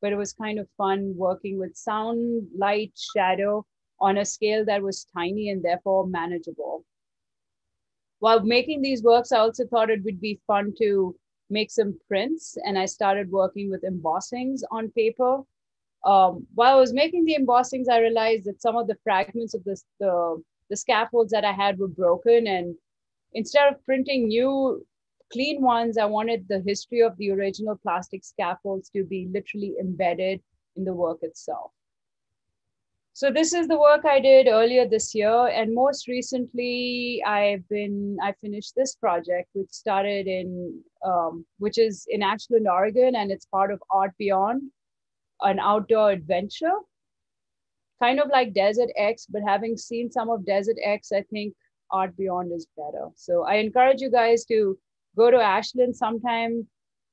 but it was kind of fun working with sound, light, shadow on a scale that was tiny and therefore manageable. While making these works, I also thought it would be fun to make some prints, and I started working with embossings on paper. Um, while I was making the embossings, I realized that some of the fragments of the, the scaffolds that I had were broken, and instead of printing new clean ones, I wanted the history of the original plastic scaffolds to be literally embedded in the work itself. So this is the work I did earlier this year. And most recently, I've been, I finished this project, which started in, um, which is in Ashland, Oregon, and it's part of Art Beyond, an outdoor adventure. Kind of like Desert X, but having seen some of Desert X, I think Art Beyond is better. So I encourage you guys to go to Ashland sometime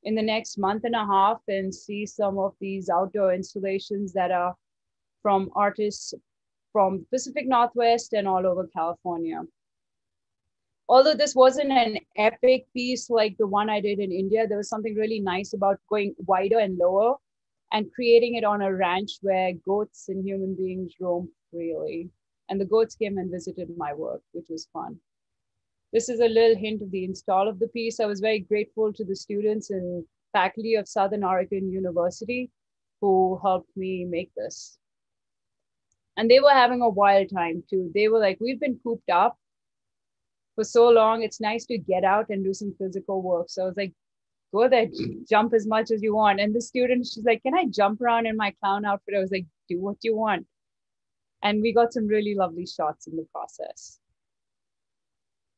in the next month and a half and see some of these outdoor installations that are from artists from Pacific Northwest and all over California. Although this wasn't an epic piece like the one I did in India, there was something really nice about going wider and lower and creating it on a ranch where goats and human beings roam freely. And the goats came and visited my work, which was fun. This is a little hint of the install of the piece. I was very grateful to the students and faculty of Southern Oregon University who helped me make this. And they were having a wild time too. They were like, we've been cooped up for so long. It's nice to get out and do some physical work. So I was like, go there, jump as much as you want. And the student, she's like, can I jump around in my clown outfit? I was like, do what you want. And we got some really lovely shots in the process.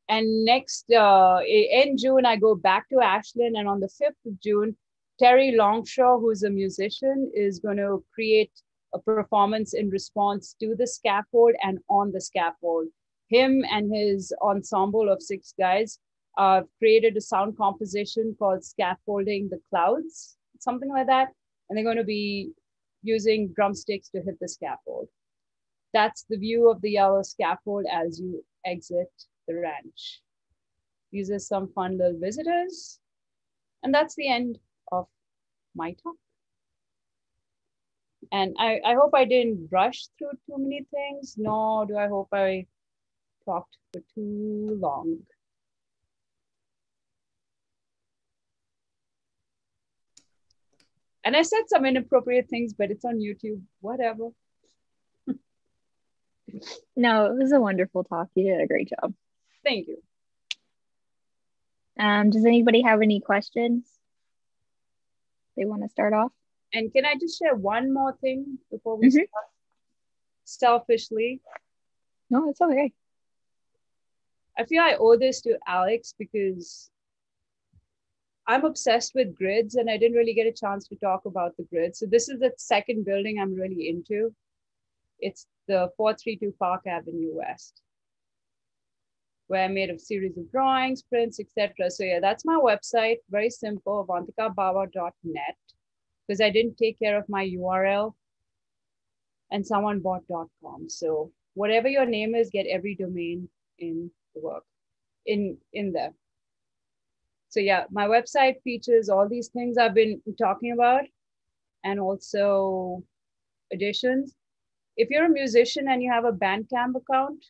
And next, uh, in June, I go back to Ashland. And on the 5th of June, Terry Longshore, who's a musician, is going to create a performance in response to the scaffold and on the scaffold. Him and his ensemble of six guys uh, created a sound composition called Scaffolding the Clouds, something like that. And they're going to be using drumsticks to hit the scaffold. That's the view of the yellow scaffold as you exit the ranch. These are some fun little visitors. And that's the end of my talk. And I, I hope I didn't rush through too many things, nor do I hope I talked for too long. And I said some inappropriate things, but it's on YouTube, whatever. no, it was a wonderful talk. You did a great job. Thank you. Um, does anybody have any questions? They want to start off? And can I just share one more thing before we mm-hmm. start? Selfishly. No, it's okay. I feel I owe this to Alex because I'm obsessed with grids and I didn't really get a chance to talk about the grid. So this is the second building I'm really into. It's the 432 Park Avenue West, where I made a series of drawings, prints, etc. So yeah, that's my website. Very simple, avantikabawa.net, because I didn't take care of my URL and someone bought .com. So whatever your name is, get every domain in the work, in, in there. So yeah, my website features all these things I've been talking about and also additions. If you're a musician and you have a Bandcamp account,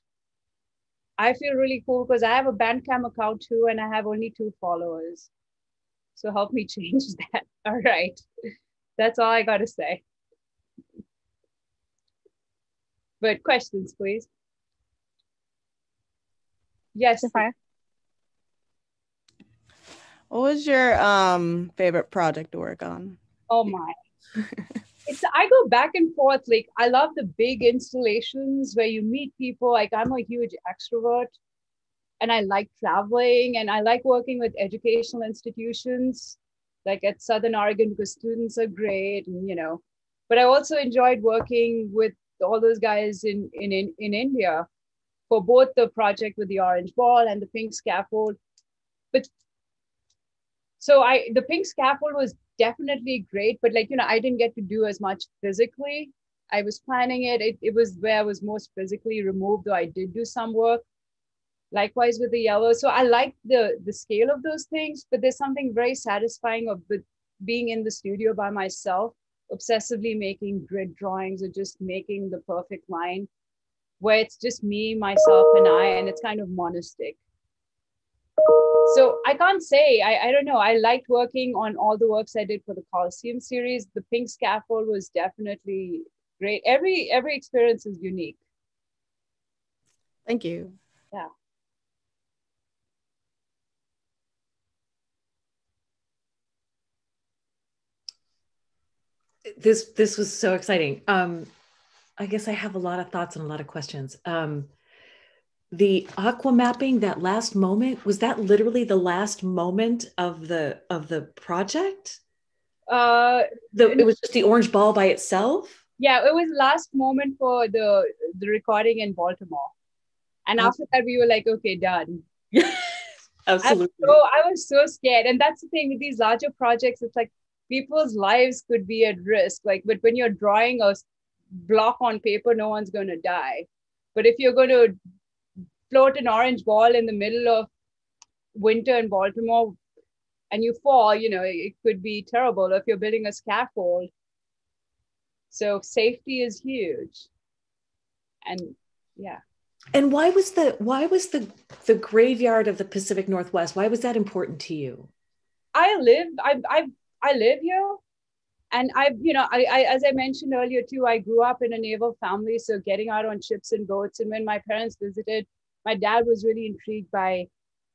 I feel really cool because I have a Bandcamp account too and I have only two followers. So help me change that. All right. That's all I got to say. But questions, please. Yes. Sophia. What was your um favorite project to work on? Oh my. it's I go back and forth. Like I love the big installations where you meet people. Like I'm a huge extrovert and I like traveling and I like working with educational institutions like at Southern Oregon because students are great and you know. But I also enjoyed working with all those guys in in in, in India for both the project with the orange ball and the pink scaffold. But so i the pink scaffold was definitely great but like you know i didn't get to do as much physically. I was planning it. It, it was where i was most physically removed though i did do some work likewise with the yellow. So i like the the scale of those things but there's something very satisfying of the, being in the studio by myself obsessively making grid drawings or just making the perfect line where it's just me myself and i and it's kind of monistic so I can't say, I, I don't know. I liked working on all the works I did for the Coliseum series. The pink scaffold was definitely great. Every every experience is unique. Thank you. Yeah. This this was so exciting. Um, I guess I have a lot of thoughts and a lot of questions. Um, the aqua mapping that last moment was that literally the last moment of the of the project? Uh the, it was just the orange ball by itself? Yeah it was last moment for the the recording in baltimore. And oh. after that we were like okay done. Absolutely. So i was so scared. And that's the thing with these larger projects it's like people's lives could be at risk. Like but when you're drawing a block on paper no one's going to die. But if you're going to float an orange ball in the middle of winter in Baltimore and you fall, you know, it could be terrible if you're building a scaffold. So safety is huge. And yeah and why was the why was the the graveyard of the pacific northwest why was that important to you i live i i, I live here and I, you know, I, I, as I mentioned earlier too, I grew up in a naval family, so getting out on ships and boats. And when my parents visited, my dad was really intrigued by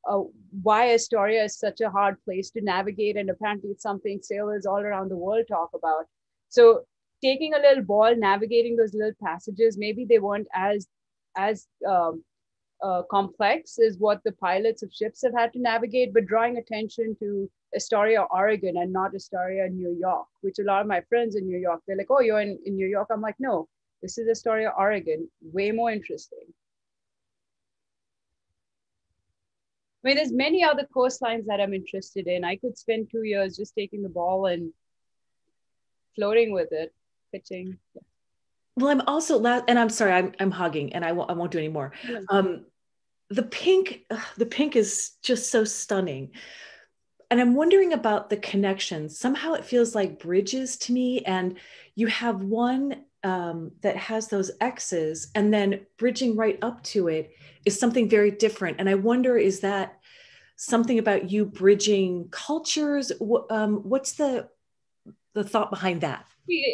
uh, why Astoria is such a hard place to navigate, and apparently it's something sailors all around the world talk about. So taking a little ball, navigating those little passages, maybe they weren't as as um, uh, complex as what the pilots of ships have had to navigate, but drawing attention to Astoria, Oregon, and not Astoria, New York, which a lot of my friends in New York, they're like, oh, you're in, in New York. I'm like, no, this is Astoria, Oregon, way more interesting. I mean, there's many other coastlines that I'm interested in. I could spend two years just taking the ball and floating with it, pitching. Well, I'm also and I'm sorry, I'm I'm hugging, and I won't I won't do any more. Yeah. Um, the pink, the pink is just so stunning and I'm wondering about the connections. Somehow it feels like bridges to me. And you have one um, that has those X's, and then bridging right up to it is something very different. And I wonder, is that something about you bridging cultures? Um, what's the the thought behind that?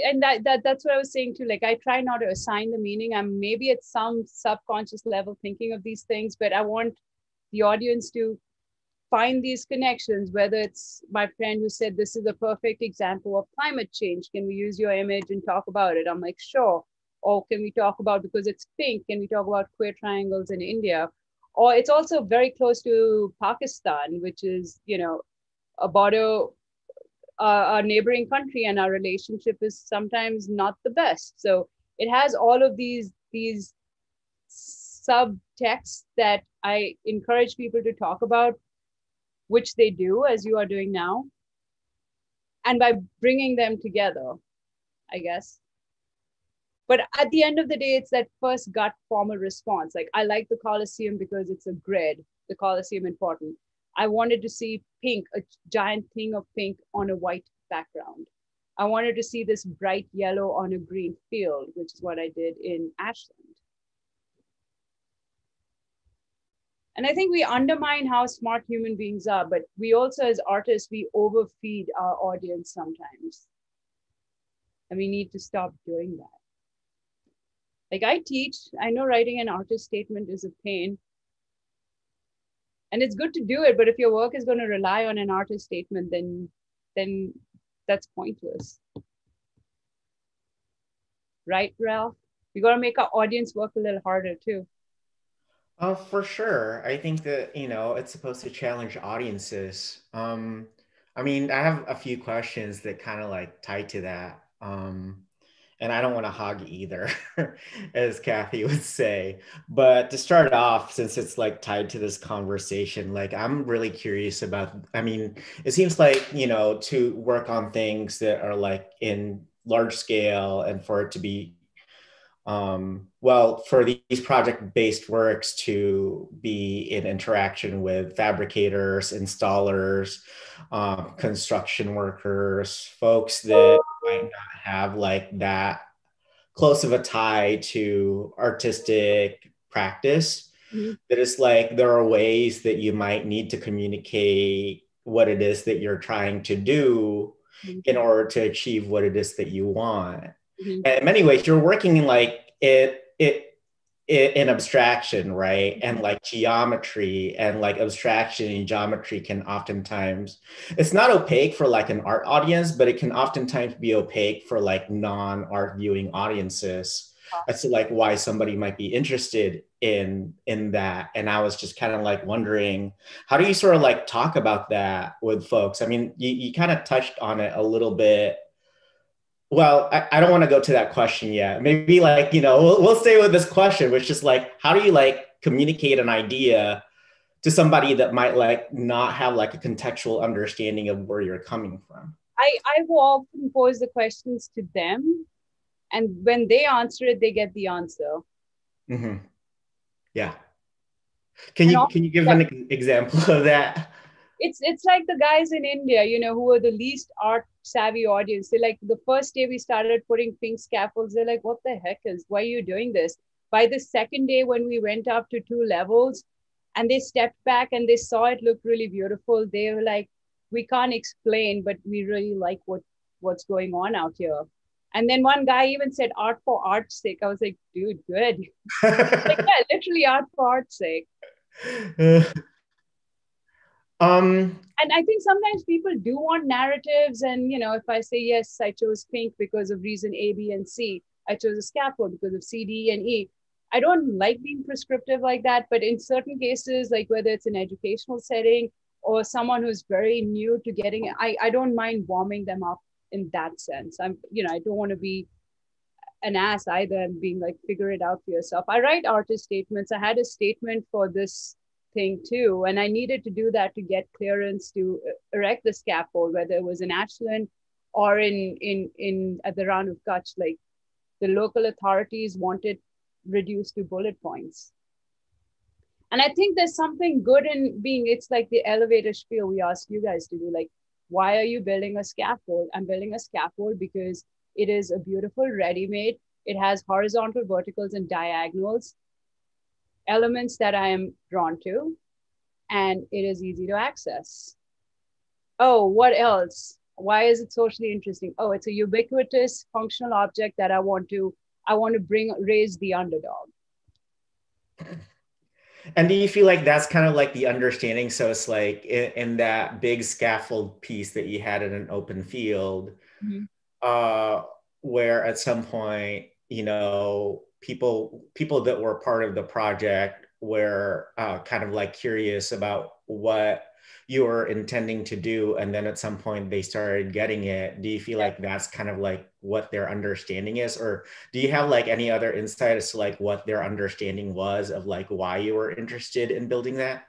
And that, that that's what I was saying too. Like I try not to assign the meaning. I'm maybe at some subconscious level thinking of these things, but I want the audience to find these connections, whether it's my friend who said, This is a perfect example of climate change. Can we use your image and talk about it? I'm like, Sure. Or can we talk about because it's pink? Can we talk about queer triangles in India? Or it's also very close to Pakistan, which is, you know, a border, uh, a neighboring country, and our relationship is sometimes not the best. So it has all of these these subtexts that I encourage people to talk about which they do as you are doing now. And by bringing them together i guess. But at the end of the day it's that first gut formal response. Like i like the coliseum because it's a grid. The coliseum important. I wanted to see pink a giant thing of pink on a white background. I wanted to see this bright yellow on a green field which is what i did in ashland and i think we undermine how smart human beings are but we also as artists we overfeed our audience sometimes. And we need to stop doing that. Like i teach i know writing an artist statement is a pain. And it's good to do it but if your work is going to rely on an artist statement then then that's pointless. Right ralph? We got to make our audience work a little harder too Oh, for sure. I think that, you know, it's supposed to challenge audiences. Um, I mean, I have a few questions that kind of like tie to that. Um, and I don't want to hog either, as Kathy would say. But to start off, since it's like tied to this conversation, like I'm really curious about, I mean, it seems like, you know, to work on things that are like in large scale and for it to be um, well, for these project based works to be in interaction with fabricators, installers, um, construction workers, folks that might not have like that close of a tie to artistic practice. Mm-hmm. That is like there are ways that you might need to communicate what it is that you're trying to do mm-hmm. in order to achieve what it is that you want. Mm-hmm. And in many ways, you're working in like it it in abstraction, right? And like geometry and like abstraction and geometry can oftentimes, it's not opaque for like an art audience, but it can oftentimes be opaque for like non art viewing audiences. That's like why somebody might be interested in in that. And I was just kind of like wondering, how do you sort of like talk about that with folks? I mean, you, you kind of touched on it a little bit well, I, I don't want to go to that question yet. Maybe like, you know, we'll, we'll stay with this question, which is like, how do you like communicate an idea to somebody that might like not have like a contextual understanding of where you're coming from? I, I will often pose the questions to them. And when they answer it, they get the answer. Mm-hmm. Yeah. Can you, can you give an example of that? It's it's like the guys in India, you know, who are the least art savvy audience. They're like the first day we started putting pink scaffolds, they're like, what the heck is why are you doing this? by the second day when we went up to two levels and they stepped back and they saw it look really beautiful they were like we can't explain but we really like what what's going on out here and then one guy even said art for art's sake i was like dude good like yeah literally art for art's sake um and i think sometimes people do want narratives and you know if i say yes i chose pink because of reason a b and c. I chose a scaffold because of c d and e. I don't like being prescriptive like that but in certain cases like whether it's an educational setting or someone who's very new to getting i, I don't mind warming them up in that sense. I'm you know i don't want to be an ass either and being like figure it out for yourself. I write artist statements. I had a statement for this thing too. And I needed to do that to get clearance to uh, erect the scaffold, whether it was in Ashland or in in in at the Rann of Kutch. Like the local authorities wanted reduced to bullet points. And I think there's something good in being, it's like the elevator spiel we ask you guys to do. Like, why are you building a scaffold? I'm building a scaffold because it is a beautiful ready-made. It has horizontal, verticals, and diagonals elements that I am drawn to, and it is easy to access. Oh, what else? Why is it socially interesting? Oh, it's a ubiquitous functional object that I want to I want to bring raise the underdog. And do you feel like that's kind of like the understanding? So it's like in, in that big scaffold piece that you had in an open field, mm-hmm. uh, where at some point, you know, people people that were part of the project were uh, kind of like curious about what you were intending to do and then at some point they started getting it. Do you feel like that's kind of like what their understanding is? Or do you have like any other insight as to like what their understanding was of like why you were interested in building that?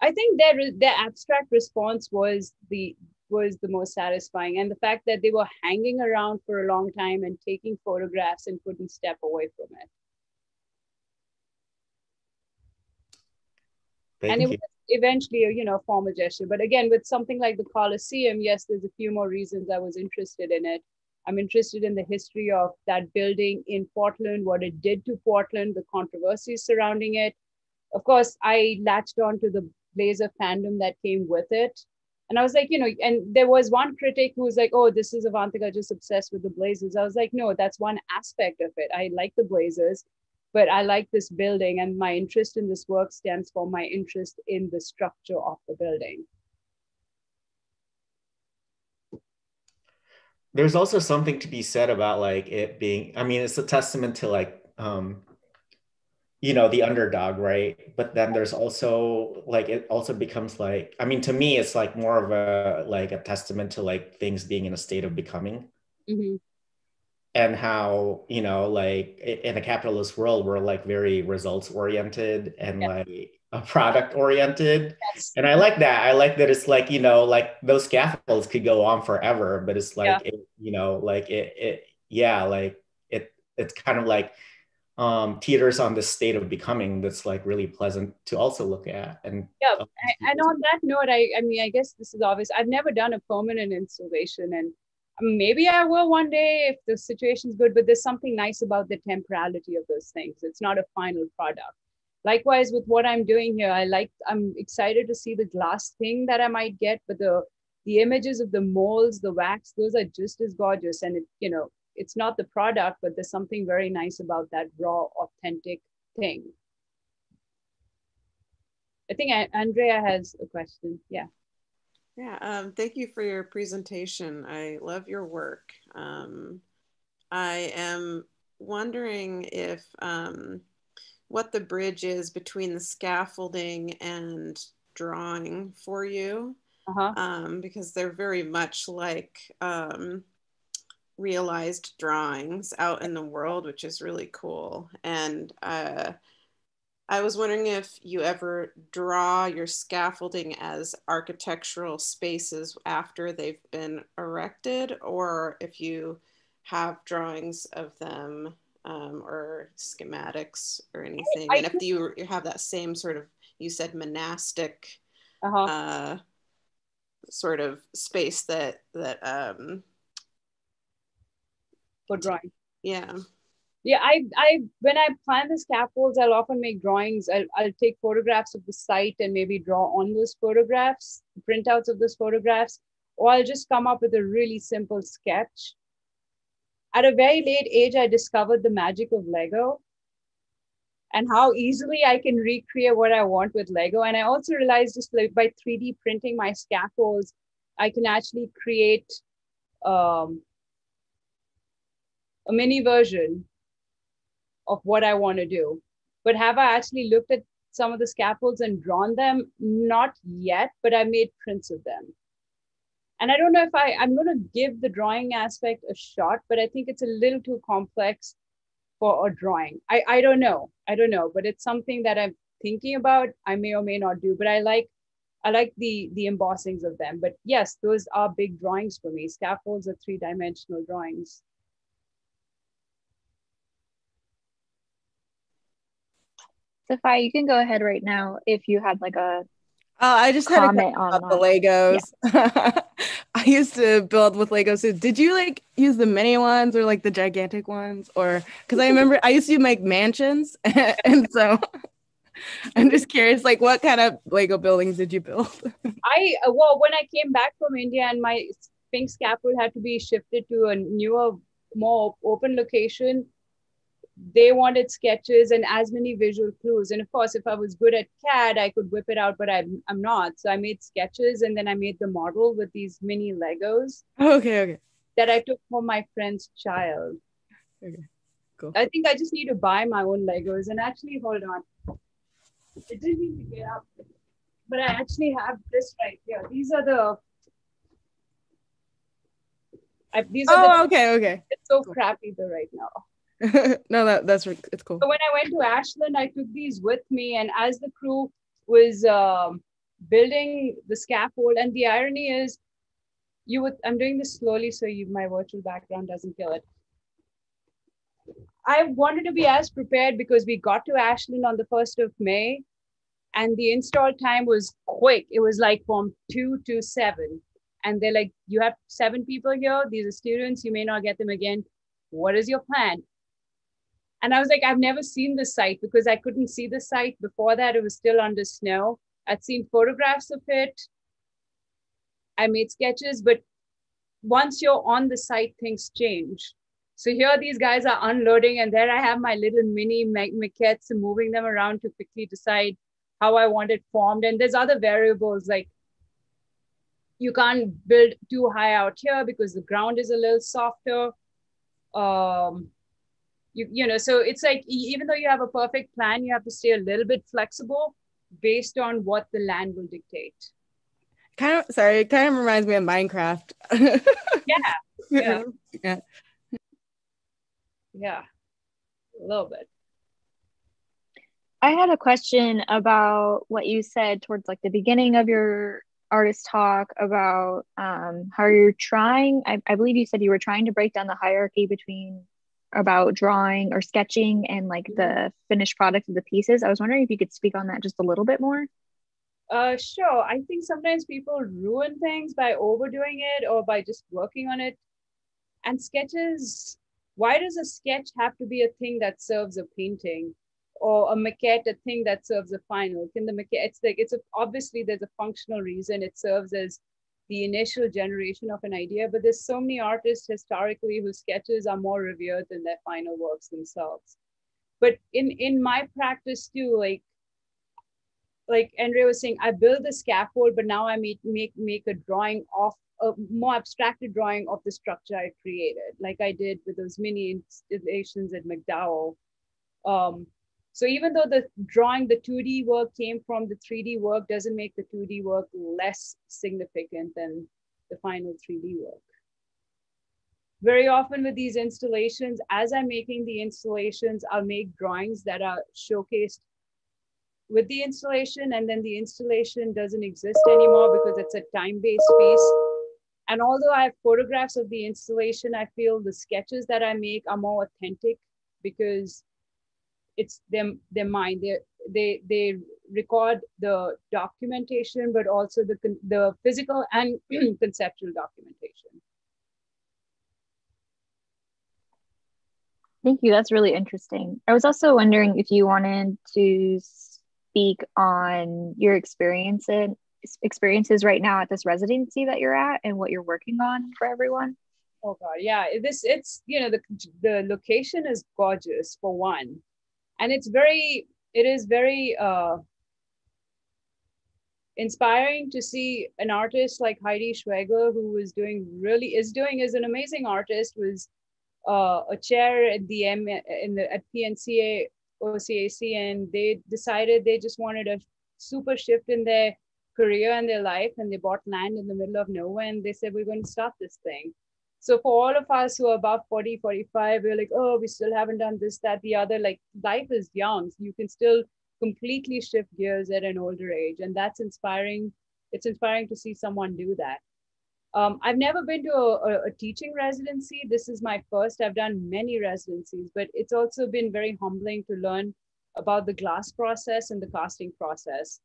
I think their their abstract response was the was the most satisfying. And the fact that they were hanging around for a long time and taking photographs and couldn't step away from it. Thank and you. it was eventually you know a formal gesture. But again, with something like the Coliseum, yes, there's a few more reasons I was interested in it. I'm interested in the history of that building in Portland, what it did to Portland, the controversies surrounding it. Of course, I latched on to the Blazer fandom that came with it. And I was like, you know, and there was one critic who was like, oh, this is Avantika just obsessed with the Blazers. I was like, no, that's one aspect of it. I like the Blazers, but I like this building, and my interest in this work stems from my interest in the structure of the building. There's also something to be said about like it being, I mean, it's a testament to like um, you know the underdog right but then there's also like it also becomes like i mean to me it's like more of a like a testament to like things being in a state of becoming mm-hmm. and how you know like in a capitalist world we're like very results oriented and yeah. like a product oriented yes. and i like that i like that it's like you know like those scaffolds could go on forever but it's like yeah. it, you know like it, it yeah like it it's kind of like um, teeters on this state of becoming that's like really pleasant to also look at. And yeah, and on that note, I, I mean, I guess this is obvious. I've never done a permanent installation, and maybe I will one day if the situation's good. But there's something nice about the temporality of those things. It's not a final product. Likewise, with what I'm doing here, I like. I'm excited to see the glass thing that I might get, but the the images of the molds, the wax, those are just as gorgeous. And it, you know, it's not the product, but there's something very nice about that raw, authentic thing. I think Andrea has a question. Yeah. Yeah, um, thank you for your presentation. I love your work. Um, I am wondering if um, what the bridge is between the scaffolding and drawing for you, uh-huh. Um, because they're very much like um, realized drawings out in the world, which is really cool. And uh, I was wondering if you ever draw your scaffolding as architectural spaces after they've been erected, or if you have drawings of them um, or schematics or anything. I, I, and if you have that same sort of, you said monastic uh-huh. uh, sort of space that that um, for drawing. Yeah. yeah i i when i plan the scaffolds i'll often make drawings I'll, I'll take photographs of the site and maybe draw on those photographs printouts of those photographs or i'll just come up with a really simple sketch at a very late age i discovered the magic of lego and how easily i can recreate what i want with lego and i also realized just like by 3d printing my scaffolds i can actually create um, a mini version of what I want to do. But have I actually looked at some of the scaffolds and drawn them? Not yet, but I made prints of them. And I don't know if I, I'm going to give the drawing aspect a shot, but I think it's a little too complex for a drawing. I, I don't know. I don't know, but it's something that I'm thinking about. I may or may not do, but I like I like the the embossings of them. But yes, those are big drawings for me. Scaffolds are three dimensional drawings. Sophia, you can go ahead right now if you had like a uh, I just had a comment on the Legos. Yeah. I used to build with Legos. So did you like use the mini ones or like the gigantic ones? Or because I remember I used to make mansions, and so I'm just curious, like what kind of Lego buildings did you build? I well, when I came back from India and my Sphinx scaffold had to be shifted to a newer, more open location, they wanted sketches and as many visual clues. And of course, if I was good at CAD, I could whip it out, but I'm, I'm not. So I made sketches and then I made the model with these mini Legos. Okay, okay. That I took for my friend's child. Okay, cool. I think I just need to buy my own Legos and actually hold on. It didn't need to get up, but I actually have this right here. These are the. I, these are oh, the, okay, okay. It's so cool. crappy though right now. no, that that's it's cool. So when I went to Ashland, I took these with me, and as the crew was um, building the scaffold, and the irony is, you would I'm doing this slowly so you my virtual background doesn't kill it. I wanted to be as prepared because we got to Ashland on the first of May, and the install time was quick. It was like from two to seven, and they're like, "You have seven people here. These are students. You may not get them again. What is your plan?" And I was like, I've never seen this site because I couldn't see the site. Before that, it was still under snow. I'd seen photographs of it. I made sketches, but once you're on the site, things change. So here these guys are unloading, and there I have my little mini maquettes and moving them around to quickly decide how I want it formed. And there's other variables like you can't build too high out here because the ground is a little softer. Um, you you know so it's like even though you have a perfect plan you have to stay a little bit flexible based on what the land will dictate. Kind of sorry it kind of reminds me of minecraft. Yeah. Yeah. Yeah. Yeah a little bit. I had a question about what you said towards like the beginning of your artist talk about um, how you're trying I, I believe you said you were trying to break down the hierarchy between about drawing or sketching and like the finished product of the pieces. I was wondering if you could speak on that just a little bit more. Uh, sure. I think sometimes people ruin things by overdoing it or by just working on it. And sketches, why does a sketch have to be a thing that serves a painting? Or a maquette, a thing that serves a final? Can the maquette? It's like it's a, obviously there's a functional reason. It serves as the initial generation of an idea, but there's so many artists historically whose sketches are more revered than their final works themselves. But in in my practice too, like like Andrea was saying, I build the scaffold, but now I make make make a drawing of a more abstracted drawing of the structure I created, like I did with those mini installations at MacDowell. Um, so even though the drawing, the 2D work came from the 3D work, doesn't make the 2D work less significant than the final 3D work. Very often with these installations, as I'm making the installations, I'll make drawings that are showcased with the installation, and then the installation doesn't exist anymore because it's a time-based piece. And although I have photographs of the installation, I feel the sketches that I make are more authentic because it's them their mind they they they record the documentation but also the the physical and conceptual documentation Thank you. That's really interesting. I was also wondering if you wanted to speak on your experience in, experiences right now at this residency that you're at and what you're working on for everyone. Oh God, yeah. This it's you know the the location is gorgeous for one, and it's very it is very uh, inspiring to see an artist like Heidi Schwegler, who was doing really is doing is an amazing artist, was uh, a chair at the M in the at PNCA OCAC, and they decided they just wanted a super shift in their career and their life, and they bought land in the middle of nowhere, and they said we're going to start this thing. So for all of us who are above 40, 45, we're like, oh, we still haven't done this, that, the other. Like life is young. So you can still completely shift gears at an older age. And that's inspiring. It's inspiring to see someone do that. Um, I've never been to a, a, teaching residency. This is my first. I've done many residencies, but it's also been very humbling to learn about the glass process and the casting process.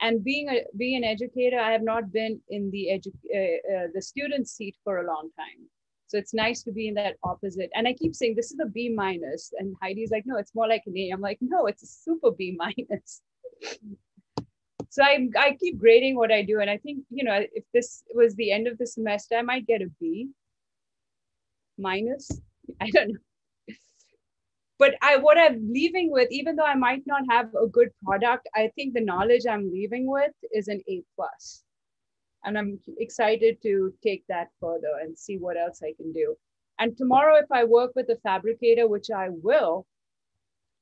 And being a being an educator, I have not been in the edu- uh, uh, the student seat for a long time. So it's nice to be in that opposite. And I keep saying this is a B minus, and Heidi's like, no, it's more like an A. I'm like, no, it's a super B minus. so I, I keep grading what I do. And I think, you know, if this was the end of the semester, I might get a B minus. I don't know. But I what I'm leaving with, even though I might not have a good product, I think the knowledge I'm leaving with is an A plus and I'm excited to take that further and see what else I can do. And tomorrow, if I work with a fabricator, which I will,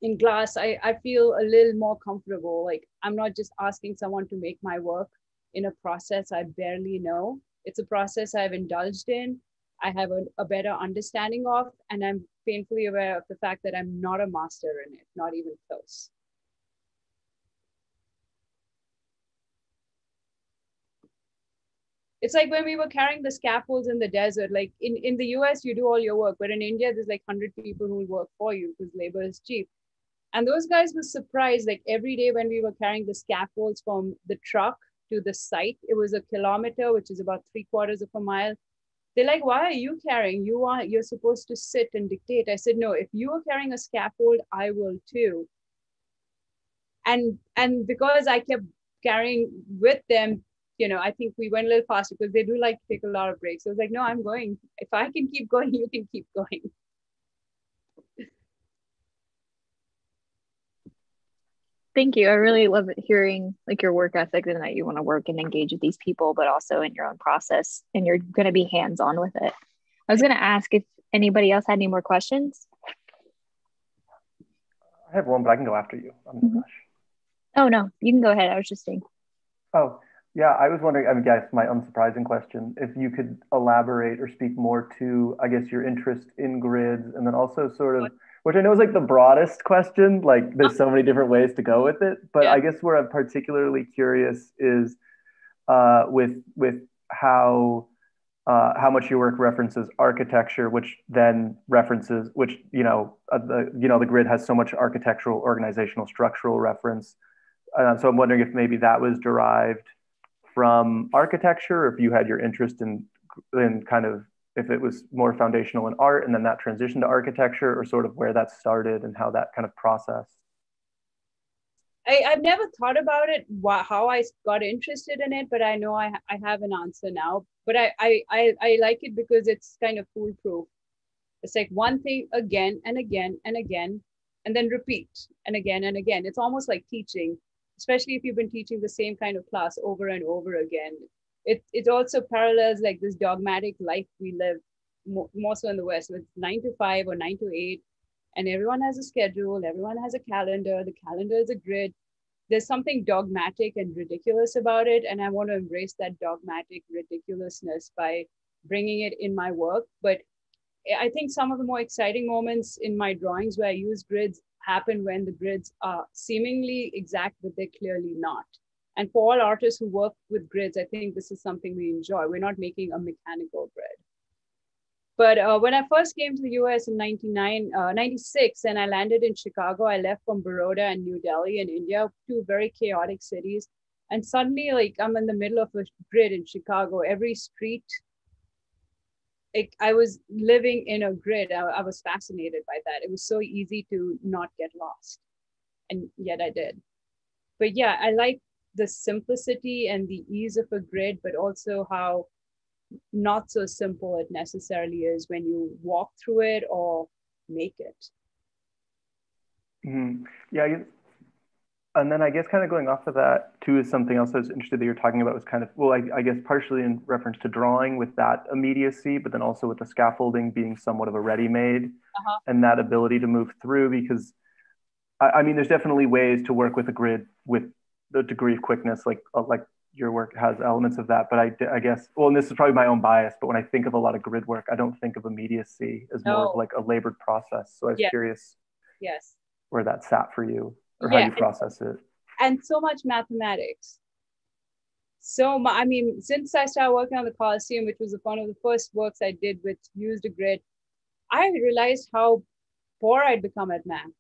in glass, I, I feel a little more comfortable. Like I'm not just asking someone to make my work in a process I barely know. It's a process I've indulged in, I have a, a better understanding of, and I'm painfully aware of the fact that I'm not a master in it, not even close. it's like when we were carrying the scaffolds in the desert like in, in the us you do all your work but in india there's like 100 people who will work for you because labor is cheap and those guys were surprised like every day when we were carrying the scaffolds from the truck to the site it was a kilometer which is about three quarters of a mile they're like why are you carrying you are you're supposed to sit and dictate i said no if you are carrying a scaffold i will too and and because i kept carrying with them you know, I think we went a little faster because they do like take a lot of breaks. I was like, no, I'm going. If I can keep going, you can keep going. Thank you. I really love hearing like your work ethic and that you want to work and engage with these people, but also in your own process and you're going to be hands on with it. I was going to ask if anybody else had any more questions. I have one, but I can go after you. I'm mm-hmm. Oh, no, you can go ahead. I was just saying. Oh, yeah, I was wondering, I mean, guess my unsurprising question, if you could elaborate or speak more to, I guess, your interest in grids and then also sort of, which I know is like the broadest question, like there's so many different ways to go with it. But yeah. I guess where I'm particularly curious is uh, with, with how, uh, how much your work references architecture, which then references, which, you know, uh, the, you know, the grid has so much architectural, organizational, structural reference. Uh, so I'm wondering if maybe that was derived from architecture, if you had your interest in, in kind of if it was more foundational in art and then that transition to architecture or sort of where that started and how that kind of process? I, have never thought about it how i got interested in it but i know i, I have an answer now. But I, I, I, I like it because it's kind of foolproof. It's like one thing again and again and again and then repeat and again and again. It's almost like teaching especially if you've been teaching the same kind of class over and over again. It, it also parallels like this dogmatic life we live more, more so in the West with nine to five or nine to eight. And everyone has a schedule, everyone has a calendar, the calendar is a grid. There's something dogmatic and ridiculous about it. And I want to embrace that dogmatic ridiculousness by bringing it in my work. But I think some of the more exciting moments in my drawings where I use grids happen when the grids are seemingly exact, but they're clearly not. And for all artists who work with grids, I think this is something we enjoy. We're not making a mechanical grid. But uh, when I first came to the US in 99, uh, 96 and I landed in Chicago, I left from Baroda and New Delhi in India, two very chaotic cities. And suddenly, like, I'm in the middle of a grid in Chicago. Every street like I was living in a grid. I, I was fascinated by that. It was so easy to not get lost, and yet I did. But yeah, I like the simplicity and the ease of a grid, but also how not so simple it necessarily is when you walk through it or make it. Mm-hmm. Yeah, and then I guess kind of going off of that too is something else I was interested that you're talking about was kind of well, I, I, guess partially in reference to drawing with that immediacy, but then also with the scaffolding being somewhat of a ready-made uh-huh. and that ability to move through because I, I, mean there's definitely ways to work with a grid with the degree of quickness like uh, like your work has elements of that, but I, I guess well, and this is probably my own bias, but when I think of a lot of grid work, I don't think of immediacy as more of like a labored process. So I was yes. curious, yes, where that sat for you or yeah, how you process it. And so much mathematics. So I mean, since I started working on the Coliseum, which was one of the first works I did with used a grid, I realized how poor I'd become at math.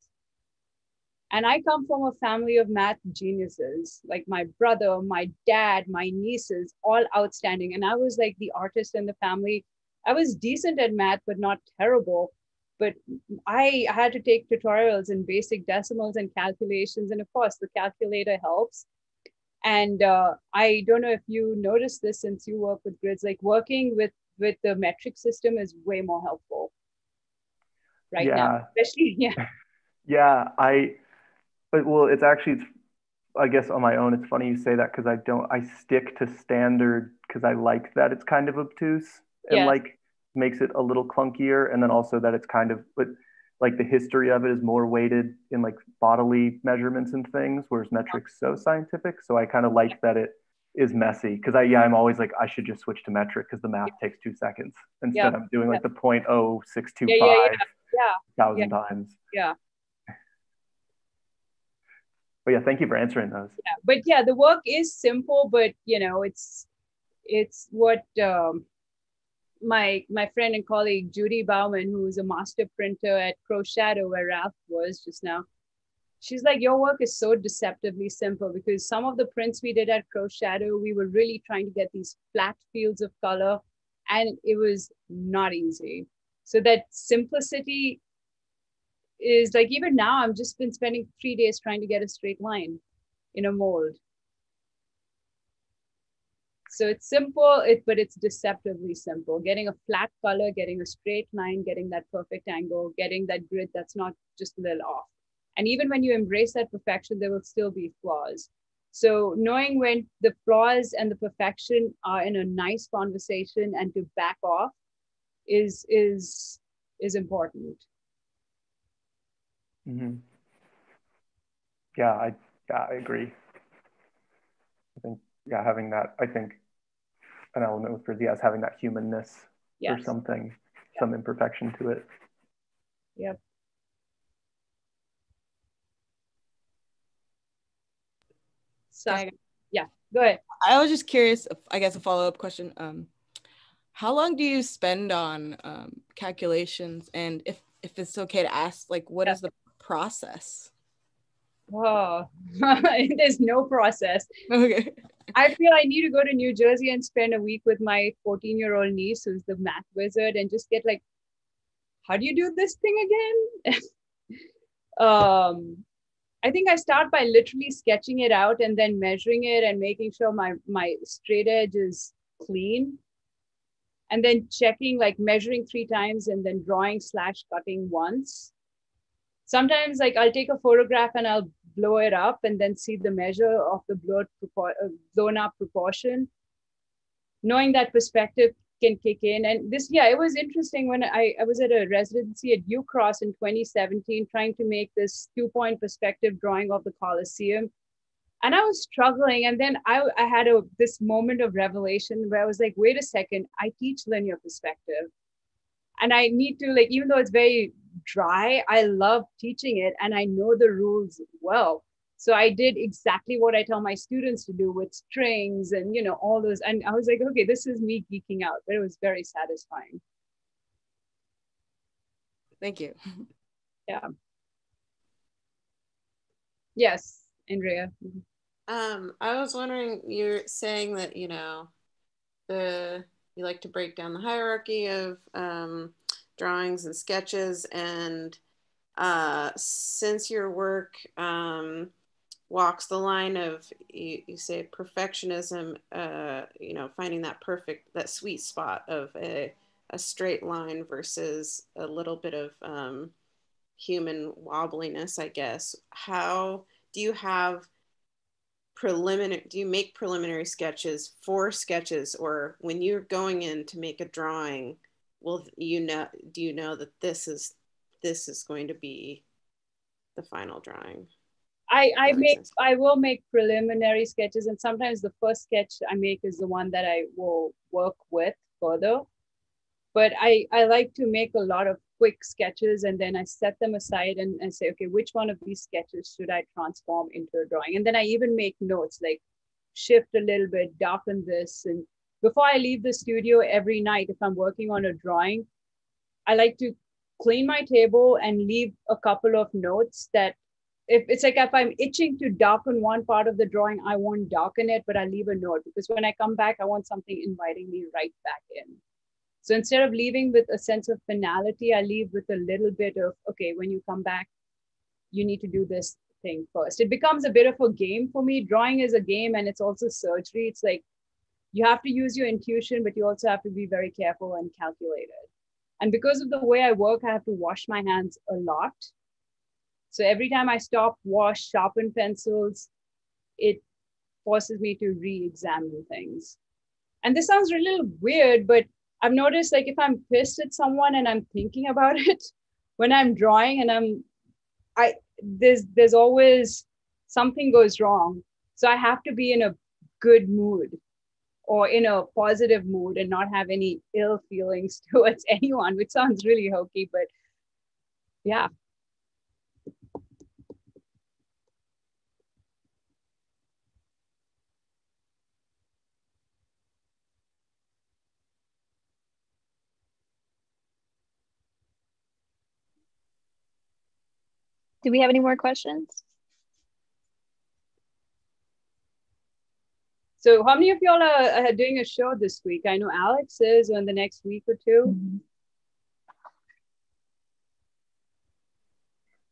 And I come from a family of math geniuses, like my brother, my dad, my nieces, all outstanding. And I was like the artist in the family. I was decent at math, but not terrible but I had to take tutorials in basic decimals and calculations. And of course, the calculator helps. And uh, I don't know if you noticed this since you work with grids, like working with with the metric system is way more helpful right yeah. now, especially yeah. Yeah, I. But well, it's actually, it's, I guess on my own, it's funny you say that because I don't. I stick to standard because I like that it's kind of obtuse and like makes it a little clunkier and then also that it's kind of but like the history of it is more weighted in like bodily measurements and things whereas metrics so scientific so i kind of like that it is messy because i yeah i'm always like i should just switch to metric because the math takes two seconds instead yeah. i'm doing like the 0.0625 yeah, yeah, yeah. thousand times. Yeah but yeah thank you for answering those yeah but yeah the work is simple but you know it's it's what um my my friend and colleague Judy Bauman, who's a master printer at Crow Shadow, where Ralph was just now, she's like, Your work is so deceptively simple because some of the prints we did at Crow Shadow, we were really trying to get these flat fields of color, and it was not easy. So that simplicity is like even now, I'm just been spending three days trying to get a straight line in a mold so it's simple, it, but it's deceptively simple. Getting a flat color, getting a straight line, getting that perfect angle, getting that grid that's not just a little off. And even when you embrace that perfection, there will still be flaws. So knowing when the flaws and the perfection are in a nice conversation and to back off is is is important. Mm-hmm. Yeah, I yeah, I agree. I think yeah, having that, I think an element with Brizzy as having that humanness yes. or something, yep. some imperfection to it. Yep. So yeah, go ahead. I was just curious, I guess a follow-up question. Um, how long do you spend on um, calculations? And if, if it's okay to ask, like, what yeah. is the process? Oh, there's no process. Okay. I feel I need to go to New Jersey and spend a week with my 14 year old niece, who's the math wizard, and just get like, how do you do this thing again? um, I think I start by literally sketching it out and then measuring it and making sure my my straight edge is clean. And then checking, like measuring three times and then drawing slash cutting once. Sometimes, like I'll take a photograph and I'll blow it up and then see the measure of the blown, uh, blown up proportion. Knowing that perspective can kick in. And this, yeah, it was interesting when I, I was at a residency at Ucross in 2017, trying to make this two point perspective drawing of the Colosseum. And I was struggling. And then I, I had a, this moment of revelation where I was like, wait a second, I teach linear perspective. And I need to, like, even though it's very dry. I love teaching it and I know the rules well. So I did exactly what I tell my students to do with strings and you know all those. And I was like, okay, this is me geeking out, but it was very satisfying. Thank you. Yeah. Yes, Andrea. Um, I was wondering, you're saying that you know the you like to break down the hierarchy of um, drawings and sketches. And uh, since your work um, walks the line of, you, you say perfectionism, uh, you know, finding that perfect, that sweet spot of a, a straight line versus a little bit of um, human wobbliness, I guess. How do you have preliminary do you make preliminary sketches for sketches or when you're going in to make a drawing will you know do you know that this is this is going to be the final drawing i i make sense. i will make preliminary sketches and sometimes the first sketch i make is the one that i will work with further but i i like to make a lot of quick sketches and then I set them aside and, and say, okay, which one of these sketches should I transform into a drawing? And then I even make notes like shift a little bit, darken this. And before I leave the studio every night, if I'm working on a drawing, I like to clean my table and leave a couple of notes that if it's like if I'm itching to darken one part of the drawing, I won't darken it, but I leave a note because when I come back, I want something inviting me right back in. So instead of leaving with a sense of finality, I leave with a little bit of, okay, when you come back, you need to do this thing first. It becomes a bit of a game for me. Drawing is a game and it's also surgery. It's like you have to use your intuition, but you also have to be very careful and calculated. And because of the way I work, I have to wash my hands a lot. So every time I stop, wash, sharpen pencils, it forces me to re examine things. And this sounds a little weird, but I've noticed like if I'm pissed at someone and I'm thinking about it when I'm drawing and I'm I there's there's always something goes wrong. So I have to be in a good mood or in a positive mood and not have any ill feelings towards anyone, which sounds really hokey, but yeah. Do we have any more questions? So how many of y'all are, are, doing a show this week? I know Alex is in the next week or 2 mm-hmm.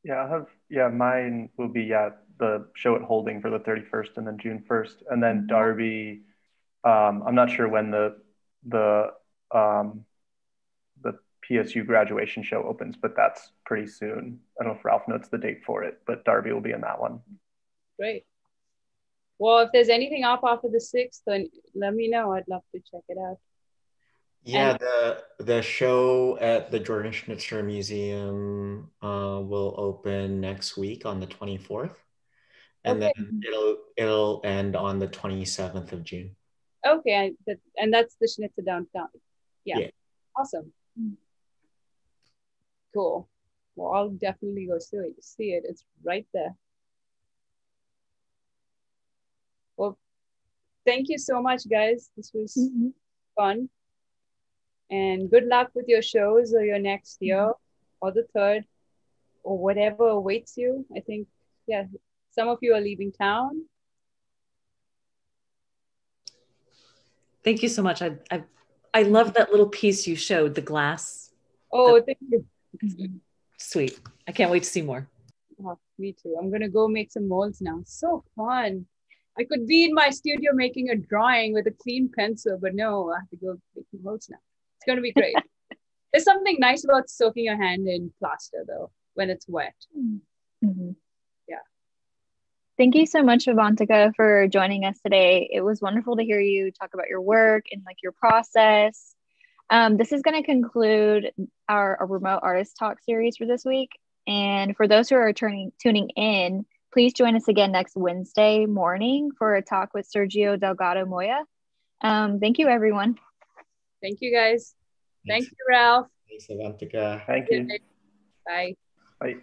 Yeah, I have. Yeah, mine will be yeah the show at Holding for the thirty first and then June first, and then mm-hmm. Darby. Um, I'm not sure when the the um, PSU graduation show opens, but that's pretty soon. I don't know if Ralph notes the date for it, but Darby will be in that one. Great. Well, if there's anything up after the sixth, then let me know. I'd love to check it out. Yeah, and- the the show at the Jordan Schnitzer Museum uh, will open next week on the 24th, and okay. then it'll it'll end on the 27th of June. Okay, and that's the Schnitzer downtown. Yeah, yeah. awesome. Cool. Well, I'll definitely go see it. See it. It's right there. Well, thank you so much, guys. This was mm-hmm. fun. And good luck with your shows or your next year mm-hmm. or the third or whatever awaits you. I think, yeah, some of you are leaving town. Thank you so much. I I, I love that little piece you showed, the glass. Oh, the, thank you. Sweet. I can't wait to see more. Oh, me too. I'm gonna go make some molds now. So fun. I could be in my studio making a drawing with a clean pencil, but no, I have to go make molds now. It's gonna be great. There's something nice about soaking your hand in plaster though when it's wet. Mm-hmm. Yeah. Thank you so much, Avantika, for joining us today. It was wonderful to hear you talk about your work and like your process um, this is going to conclude our, our, remote artist talk series for this week. And for those who are turning, tuning in, please join us again next Wednesday morning for a talk with Sergio Delgado Moya. Um, thank you, everyone. Thank you, guys. Thanks. Thank you, Ralph. Thanks, Avantika. Thank you. Bye. Bye.